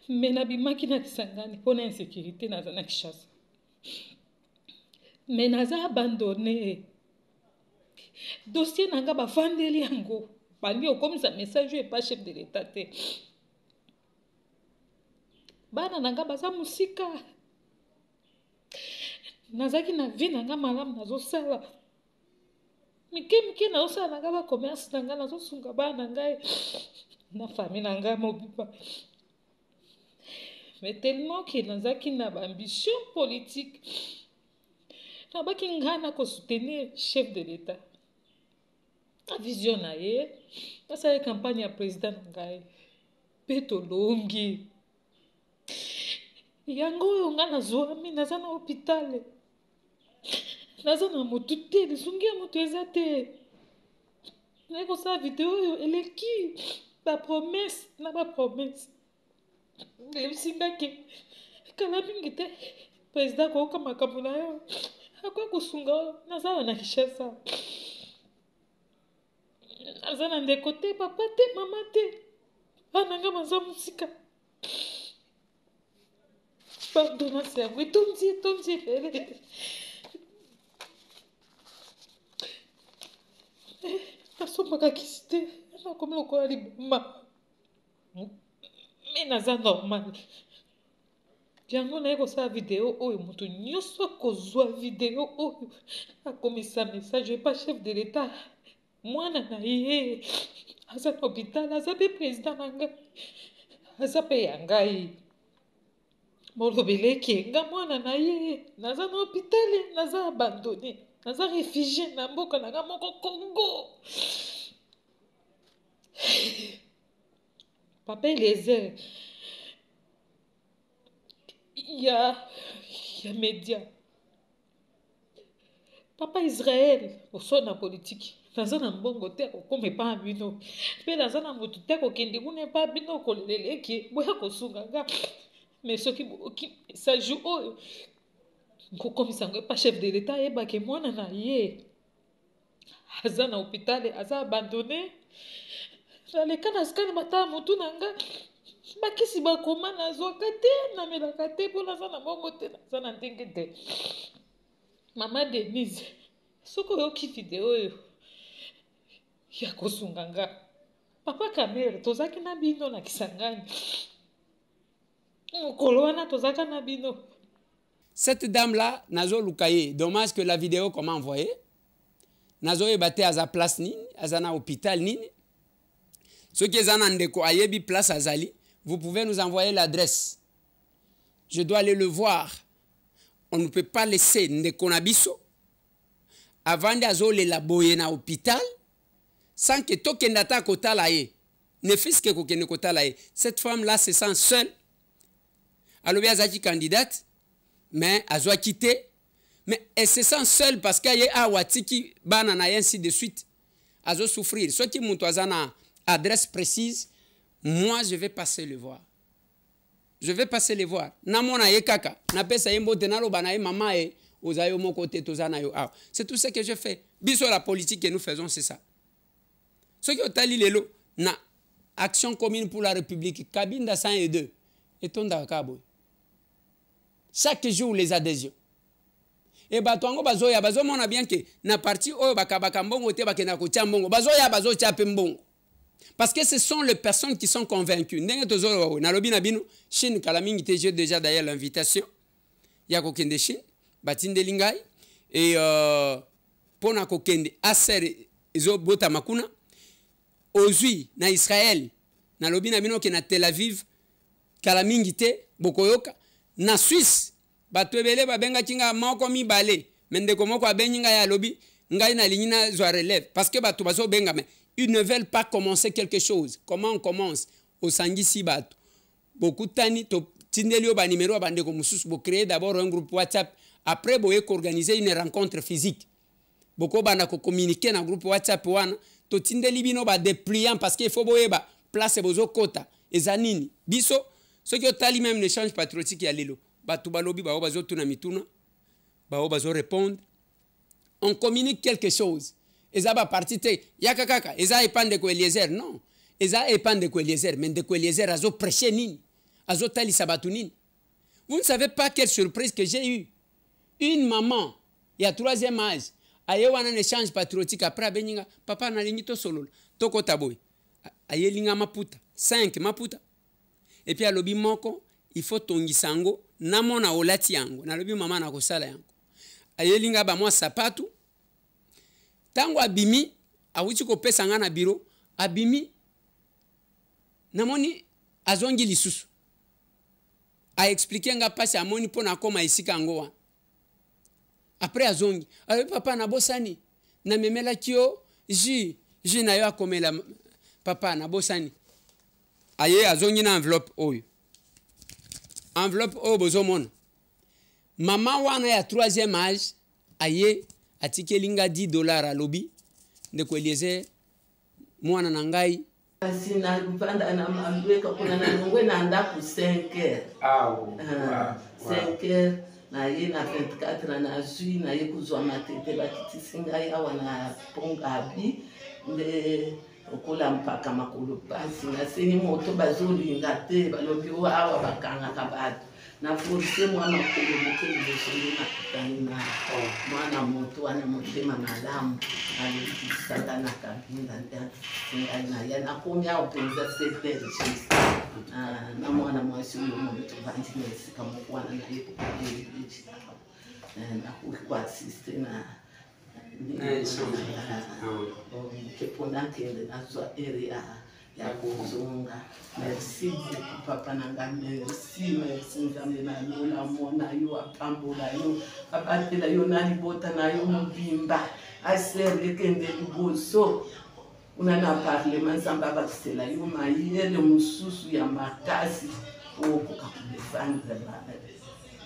Me nabimaki na kisangani mpona insécurité naza na kishasa me naza abandonne dossier na nga bafandeli yango bandi okomisa message oyo epa chef de l'état te. Bana na nga baza mosika. Nazalaki na vie na nga malamu nazosala. Mike mike nazosala na nga bacommerce na nga nazosunga bana na ngai. Na fami na ngai mobimba mais tellement ke nazalaki na baambition politique. Nabaki ngai na kosoutenir chef de l'état vision na ye. Nasala campagne ya président na ngai. Mpe tolongi. Yango oyo ngai nazwami naza na hôpitale naza na motu te. Lisungi ya moto eza te. Naye kosala video oyo eleki. Bapromese na bapromese eyebisi ngaki kala mingi te. Président koyoka makambo na yo. Akoki kosunga. Oyo nazala na kishasa aza na ndeko te papa te mama te. Bana nga baza mosika. Pardonance yango etondi etondi ebele nasombaka kisi te. Nakomi lokola liboma me naza normal. Yango naye kosala video oyo moto nyonso akozwa video oyo. Akomisa message epa chef de l'état mwana na ye. Aza na hôpital aza mpe président na ngai. Aza mpe ya ngai. Molobeleki nga mwana na ye. Naza na hôpitale naza abandonné. Naza réfugie na mboka na nga moko congo. Papa eliezer ya ya média papa israel oso na politike naza na mbongo te akokoma epa ya bino. Mpe naza na motu te akokende kuna epa ya bino koleleki boya kosunga nga. Mais soki boyoki message oyo kokomisa yango epa chef de l'état ayebake mwana na ye. Aza na hôpitale aza abandonné. Naleka na skane batala motu na nga. Bakisi bakoma nazwaka te namelaka te mpo naza na mbongo te naza na ndenge te. Mama denise soki oyoki video oyo ya papa kamere tozalaki na bino na kisangani. Mokolo wana tozalaka na bino. Cette dame là nazoluka ye. Dommage que la vidéo comme envoyé nazoyeba te aza place nini? Aza na hôpital nini? Soki eza na ndeko ayebi place azali. Vous pouvez nous envoyer l'adresse. Je dois aller le voir. On ne peut pas laisser ndeko na biso. Avandi azolela boye na hôpital sans que tokende ata kotala ye ne fils ke kokende kotala ye cette femme là se sent seule alobi azalaki candidate mais azwaki te mais elle se sent seule parce que ye awa atiki bana na ainsi de suite azosouffrir soki moto aza na adresse précise, moi je vais passer le voir. Je vais passer le voir. Namona ye kaka, napesa ye mbote naloba na ye mama ye, oza yo moko te na yo awa. C'est tout ce que je fais. Biso la politique que nous faisons c'est ça. Qui otali lelo na action commune pour la République Kabinda 102 etondaka kaka boye. Chaque jour les adhésions. e bato yango bazoya bazomona bien ke na parti oyo bakabaka mbongo te bakenda kotia mbongo. Bazoya bazotia mpe mbongo. Parce que ce sont les personnes qui sont convaincues. Ndenge tozoloba boye nalobi na bino chine kala te j'ai déjà d'ailleurs l'invitation. Ya kokende chine batindeli ngai e mpo na kokende aser ezobotama kuna ozwi na israel nalobi na bino ke na tel aviv kala mingi te bokoyoka. Na swisse bato ebele babengaki ngai moko mibale. Me ndeko moko abengi ngai alobi ngai nalingi nazwa relève. Parce que bato bazobenga me ils ne veulent pas commencer quelque chose. Comment on commence? Osangisi bato. Bokutani totindeli yo banimero ya bandeko mosusu bocréer d'abord un groupe whatsapp. Après boye koorganiser une rencontre physique. Bokobanda kocommunike na groupe whatsapp wana totindeli bino badepliant parce que faut boyeba place bozokota eza nini? Biso soki otali même l'échange patriotique ya lelo. Bato balobi bao mituna bao bazorépondre on communique quelque chose. Eza baparti te yaka kaka eza epa ndeko eliezer non. Eza epa ndeko eliezer mais ndeko eliezer azoprêche nini? Azotalisa bato nini? Vous ne savez pas quelle surprise que j'ai eu une maman ya troisième âge aye wana na échange patriotique après abenyinga papa nalingi tosolola tokota boye. Ayelinga maputa 5 maputa. Epuis alobi moko il faut tongisa yango namona olati yango nalobi mama na kosala yango. Ayelinga bamwa sapatu ntango abimi awuti kopesa nga na biro abimi namoni azongi lisusu. Aexplike nga mpasi amoni mpo nakóma esika yango wana apres azongi alobi papa nabosani namemelaki yo ju ju na yo akomela papa nabosani aye azongi na enveloppe oyo enveloppe oyo bozomona mama wana ya troisième âge aye atikeli nga 10 dollar alobi ndeko eliezer mwana na ngai kasi navanda na malweka kuna nalongwe na ndako 5 heures Aw, Ah, wow, 5 heures naye na 24 nazwi naye kuzwa matete bakitisi ngai awa na pongabi nde okola mpaka makolo pasi naseni moto bazolinga te balobi o awa bakangaka bato na forse mwa makolo moke liboso nde nakutani na. Mwana moto wana motema malamu alekisaka na kabinda nde ngai naye nakomi awa mpenza setere jesi na mwana mwasi oyo moyo tovandi na esika moko wana naye kokoeleki nakoki koasiste na ke mpona nkende nazwa ere ya ya kozonga merci beaucoup papa na nga merci merci nzambe nalola mona yo apambola yo abatela yo na libota na yo mobimba aser ekende liboso kuna na parlema nzambe abakisela yo mayele mosusu ya makasi okoka kodefendre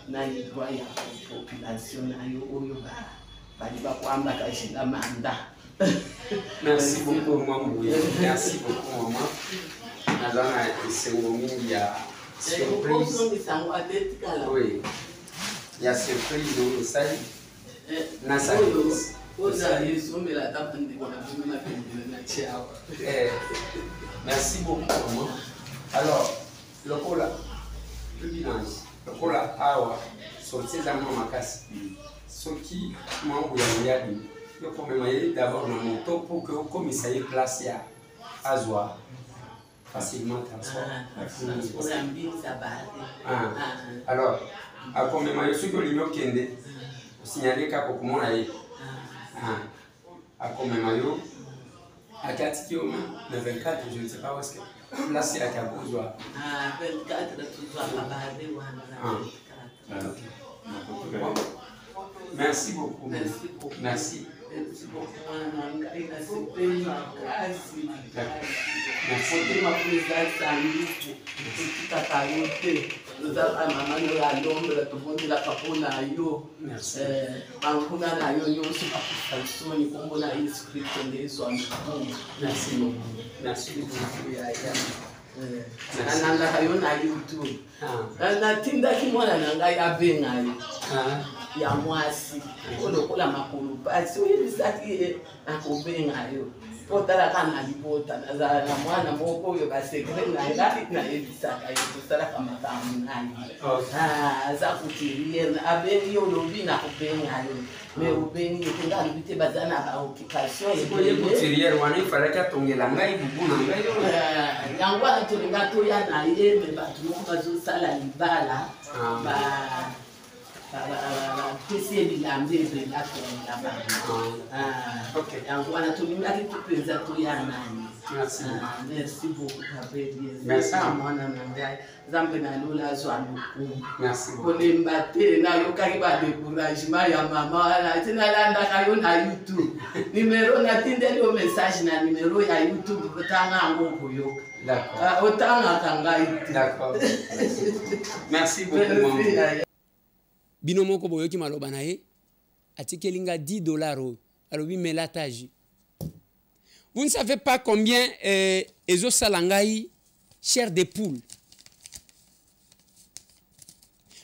na lidwa ya population na yo oyo ba- bali bakwambaka jila manda (laughs) merci beaucoup mobuye merci beaucoup mama naza na esengo mingi ya surprise. Oui. ya surprise oyo osali na Eh, merci beaucoup mama alors lokola binange lokola awa sorti eza mwa makasi soki mambo ya moyabi yokomema ye d'abord na moto mpo ke okomisa ye place ya azwa facilement transport mbinza bale Ah, alors akomema yo soki olingi okende osignale kaka okomona ye Ah, akomema yo akatiki yo na 24 je ne sais pas où est-ce que place yake akozwa 24 tozwaka bale wana na Ah. 24 Merci beaucoup. Merci beaucoup. Merci. motema mpo eza sanduku ekitaka yo te tozaka mama no ya londre tobondelaka mpona yo bankuna na yo nyonso bakuta soni nkombo na yesu kristo nde ezwa mikumu na nsima na sikuku ya yama nalangaka yo na youtube natindaki mwana na ngai abenga yo ya mwasi. O lokola makolo pasi oyebisaki ye nakobenga yo. Mpo talaka na libota nazala na mwana moko oyo basekre na ngai nayebisaka yo tosalaka makambo nai aza kutiriere abengi olobi nakobenga yo. Me obengi yo mpenga alobi te baza na baoccupation Oye couturière wana ifalaki atongela ngai bubu na ngai yango wana tolinga toya na ye me bato moko bazosala libala Bango Merci. Ah, merci beaucoup Merci. nzambe nalola azwa lokumu beaucoup. kolemba te nayokaki badecouragement ya mama wana ti nalandaka yo na youtube (laughs) nimero natindeli yo message na nimero ya youtube otanga yango koyoka D'accord. Otangaka ngai te D'accord. (laughs) Merci beaucoup, maman. Bino moko boyoki maloba na ye atikeli nga 10 dollars oyo alobi mela ta jus vous ne savez pas combien euh, ezosala ngai chair de poule.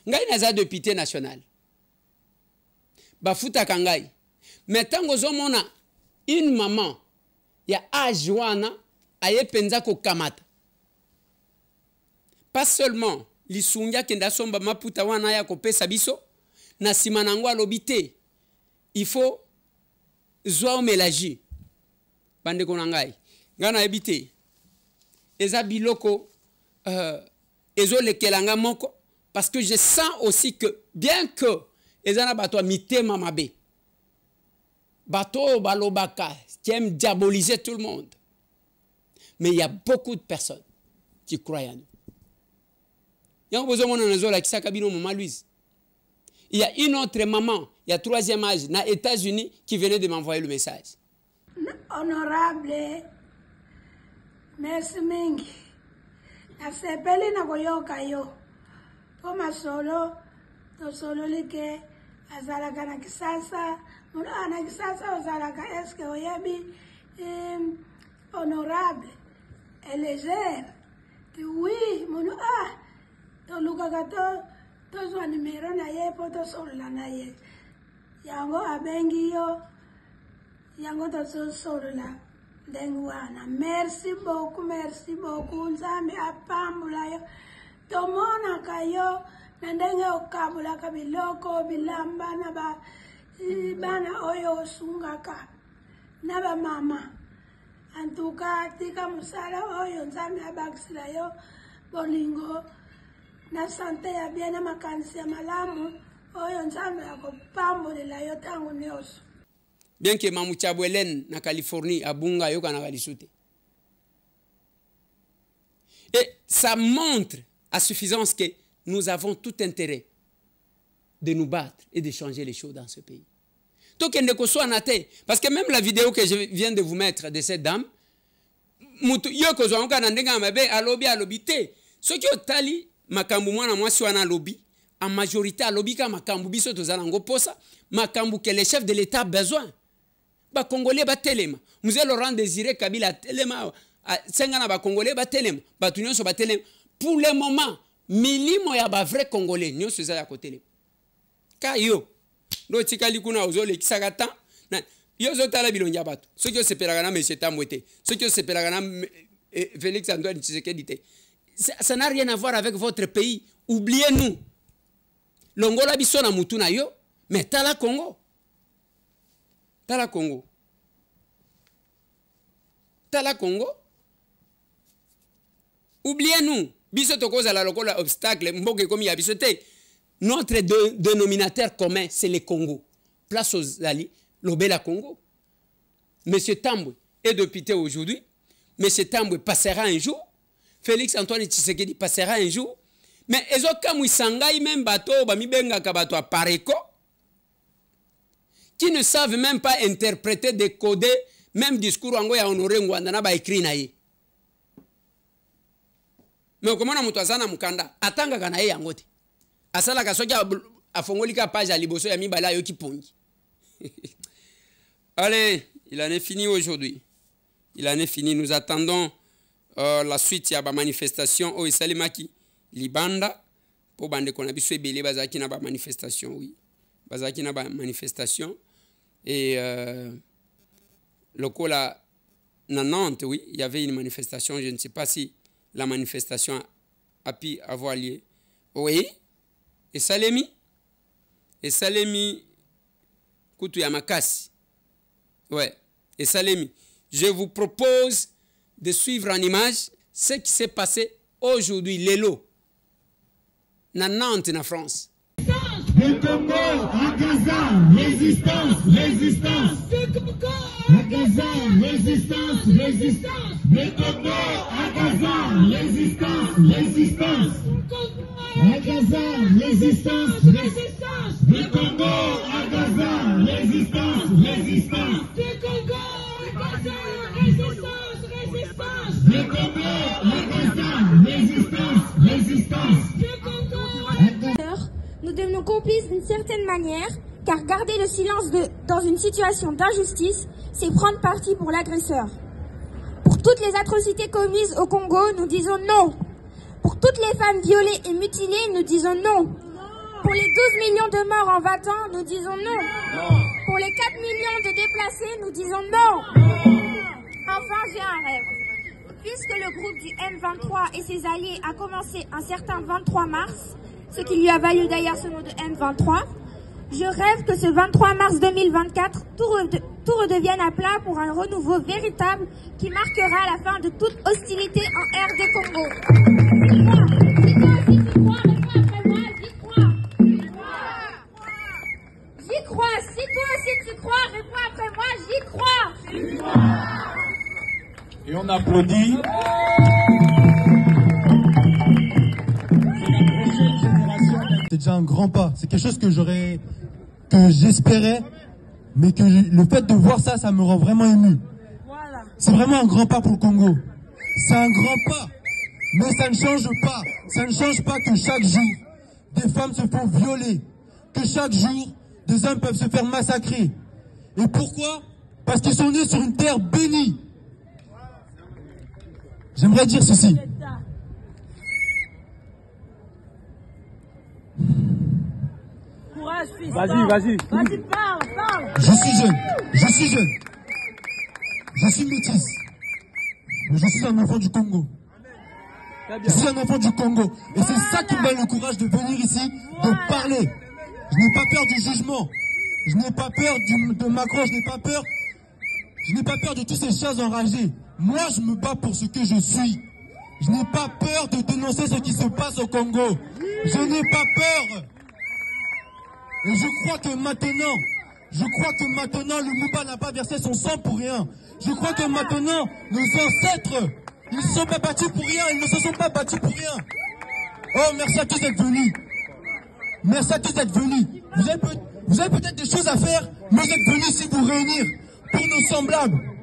Ngai naza député national. Bafutaka ngai. Me ntango ozomona une maman ya age wana aye mpenza kokamata. Pas seulement lisungi akende asomba maputa wana ya kopesa biso na nsima na yango alobi il faut zwa omela jus bandeko na ngai. Ngai eza biloko euh, ezolekela nga moko parce que je sens aussi que bien que eza na bato ya bato balobaka qui aime diaboliser tout le monde. Mais il y a beaucoup de personnes qui croient en nous. Yango bozomona nazolakisaka bino mama louise il y a une autre maman il y a troisième âge na états-unis qui venait de m'envoyer le message. Honorable merci mingi nasepeli na koyoka yo. Mpo masolo tosololi ke azalaka na kisasa. Mono a na kisasa ozalaka eske honorable elegere ti wi mono a tolukaka to tozwa nimero na ye mpo tosolola na ye. Yango abengi yo yango tozosolola ndenge wana. Merci beaucoup merci beaucoup. Nzambe apambula yo. Tomonaka yo na ndenge okabulaka biloko bilamba na ba bana oyo osungaka na bamama antuka tika mosala oyo nzambe abakisila yo bolingo na sante ya bien na makanisi ya malamu. Oyo nzambe akopambolela yo ntango nyonso na californie abunga te et ça montre à suffisance que nous avons tout intérêt de nous battre et de changer les choses dans ce pays. Tokende koswana te parce que même la vidéo que je viens de vous mettre de cette dame mutu yo kozwa mabe alobi makambo mwana mwasi wana alobi en majorité alobi ka makambo biso toza nango mposa makambo ke le chef de l'état a besoin. Bakongolais batelema mzee laurent désiré kabila atelema senga na bakongolais batelema bato nyonso batelema pour le moment milimo ya bavrai congolais nyonso eza ya kotelema ka yo ndo otikali kuna ozolekisaka temps. Yo ozotala bilongi ya bato. Soki osepelaka na monsieur tambwe te soki osepelaka na eh, félix antoine tshisekedi te ça, n'a rien à voir avec votre pays. Oubliez nous longola biso na yo mais tala congo. Tala congo. Tala congo. Oubliez nous biso tokozala lokola obstacle notre dénominateur commun c'est le congo. Place ozali lobela congo. Monsieur tambwe est député aujourd'hui. Monsieur tambwe passera un jour félix antoine tshisekedi passera un jour. Mais ezokamwisa ngai meme bato oyo bamibengaka bato ya pareko qui ne savent même pas interpréter décoder même discours yango ya honore ngwanda na baécrit na ye. Me okomona moto aza na mokanda atangaka na ye yango te. Asalaka soki page ya liboso ya mibale pongi. (laughs) Allez il en est fini aujourd'hui. Il en est fini. Nous attendons euh, la suite ya bamanifestation oyo esalemaki libanda. Mpo bandeko na biso ebele bazalaki na bamanifestation oui. Bazalaki na bamanifestation et euh, lokola na Nantes oui il y avait une manifestation. Je ne sais pas si la manifestation a pu avoir lieu. Oui. Esalemi. Esalemi kutu ya makasi. Ouais. Esalemi. Je vous propose de suivre en image ce qui s'est passé aujourd'hui lelo na Nantes na France résistance, résistance, nous devenons complices d'une certaine manière, car garder le silence dans une situation d'injustice, c'est prendre parti pour l'agresseur. Pour toutes les atrocités commises au Congo, nous disons non. Pour toutes les femmes violées et mutilées, nous disons non. Pour les 12 millions de morts en 20 ans, nous disons non. Pour les 4 millions de déplacés, nous disons non. Enfin, j'ai un rêve. Puisque le groupe du M23 et ses alliés a commencé un certain 23 mars, ce qui lui a valu d'ailleurs ce nom de M23, je rêve que ce 23 mars 2024, tout, rede- tout redevienne à plat pour un renouveau véritable qui marquera la fin de toute hostilité en RD Congo. J'y crois. Si toi aussi tu crois, réponds après moi, j'y crois. Et on applaudit. C'est déjà un grand pas. C'est quelque chose que j'aurais, que j'espérais, mais que le fait de voir ça, ça me rend vraiment ému. C'est vraiment un grand pas pour le Congo. C'est un grand pas. Mais ça ne change pas. Ça ne change pas que chaque jour, des femmes se font violer. Que chaque jour, des hommes peuvent se faire massacrer. Et pourquoi? Parce qu'ils sont nés sur une terre bénie. J'aimerais dire ceci. Courage, fils. Vas-y, vas-y. Vas-y, parle, parle. Je suis jeune. Je suis jeune. Je suis métisse. Mais je suis un enfant du Congo. Je suis un enfant du Congo. Et c'est ça qui me donne le courage de venir ici, de parler. Je n'ai pas peur du jugement. Je n'ai pas peur du- de Macron. Je n'ai pas peur. Je n'ai pas peur de tous ces chats enragés. Moi, je me bats pour ce que je suis. Je n'ai pas peur de dénoncer ce qui se passe au Congo. Je n'ai pas peur. Et je crois que maintenant, je crois que maintenant le Mouba n'a pas versé son sang pour rien. Je crois que maintenant, nos ancêtres, ils ne se sont pas battus pour rien, ils ne se sont pas battus pour rien. Oh, merci à tous d'être venus. Merci à tous d'être venus. Vous avez, peut-être des choses à faire, mais vous êtes venus ici vous réunir pour nos semblables.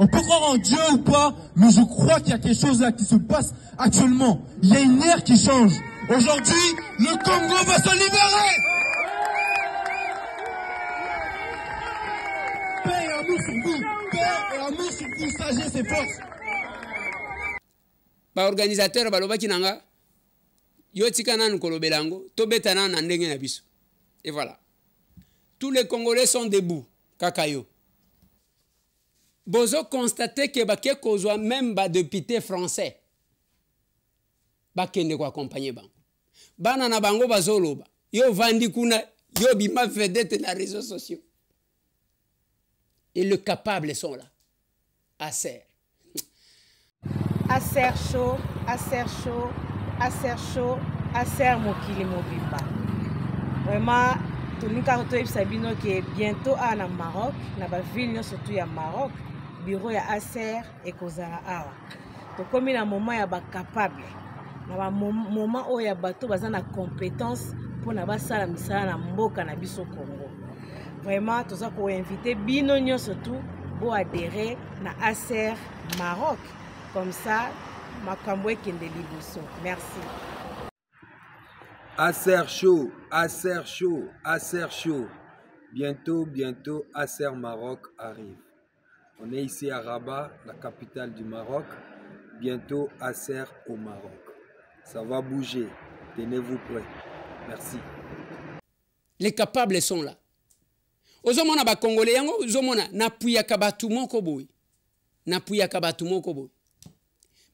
On peut croire en Dieu ou pas, mais je crois qu'il y a quelque chose là qui se passe actuellement. Il y a une ère qui change. Aujourd'hui, le Congo va se libérer. Paix et amour sur vous. Paix et amour sur vous. Sagesse et force. baorganisateur balobaki na nga yo tika nanu kolobela et voilà tous les congolais sont debout kaka yo bozo constate ke bake kozwa même badepute français. Bakende koakompagne bango. Bana na bango bazoloba. Yo vandi kuna yo bima vedete na réseaux sociaux. Et le capable sont là. Aser aser chaud aser chaud aser chaud aser mokili mobimba. Vraiment tolingi kaka toyebisa bino ke bientôt awa na maroc na baville nyonso tu ya maroc biro ya aser ekozala awa. Tokómi na moment ya bacapable na bamoment oyo ya bato baza na compétence mpona basala misala na mboka na biso congo. Vraiment toza koinvite bino nyonso tu boadere na acer maroc. Comme ça makambo ekende liboso merci. Acer chaud, Acer chaud, Acer chaud. Bientôt, bientôt, Acer Maroc arrive. On est ici à Rabat, la capitale du Maroc. Bientôt, Acer au Maroc. Ça va bouger. Tenez-vous prêts. Merci. Les capables sont là. ozomona bakongole yango ozomona napuyaka bato moko boye napuyaka bato moko boye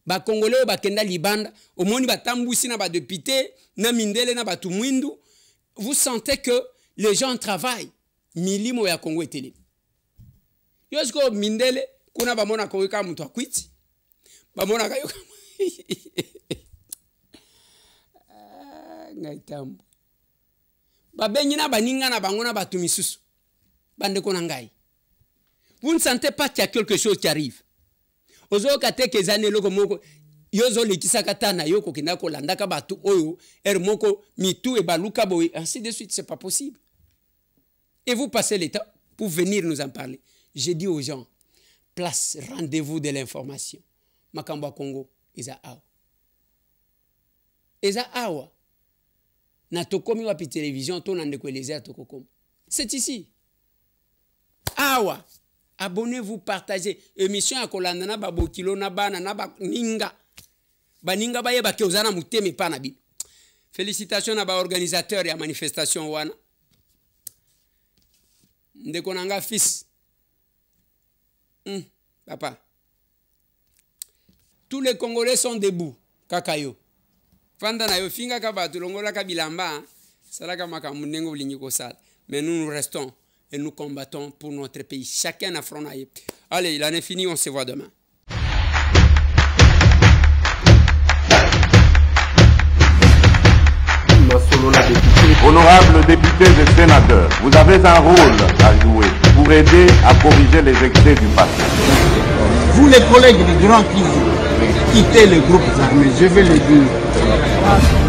bakongole oyo bakenda libanda omoni batambusi na badepute na mindele na bato mwindu vous sentez que les gens travaillent milimo ya kongo yo sikoyo mindele kuna bamonaka oyo kaka moto akwiti bamonaka yo (laughs) ngai tambo babengi na baninga na bango na bato misusu bandeko na ngai. Vous ne sentez pas qu'il y a quelque chose qui arrive. Ozoyoka te ke eza na eloko moko yo ozolekisaka ta na yo kokenda kolandaka bato oyo ere moko mitu ebaluka boye ainsi de suite c'est pas possible. Et vous passez le temps pour venir nous en parler j'ai dit aux gens place rendez-vous de l'information. Makambo ya congo eza awa. Eza awa. Na tokomi wapi télévision to na ndeko eleze ya tokokoma c'est ici. Awa abonnez-vous partagez. Émission ya kolanda na babokilo na bana na baninga baninga bayebake oza na motema epa na bino. Félicitation na baorganisateur ya manifestation wana. Ndeko na nga fils mm, papa. Tous les congolais sont debout kaka yo. Fanda na yo fingaka bato longolaka bilamba salaka makambo ndenge olingi kosala. Mais nous nous restons et nous combattons pour notre pays. Chacun a front Allez, l'année finie, on se voit demain. Honorables députés et sénateurs, vous avez un rôle à jouer pour aider à corriger les excès du passé. Vous les collègues du Grand Kivu, quittez les groupes armés, je vais le dire.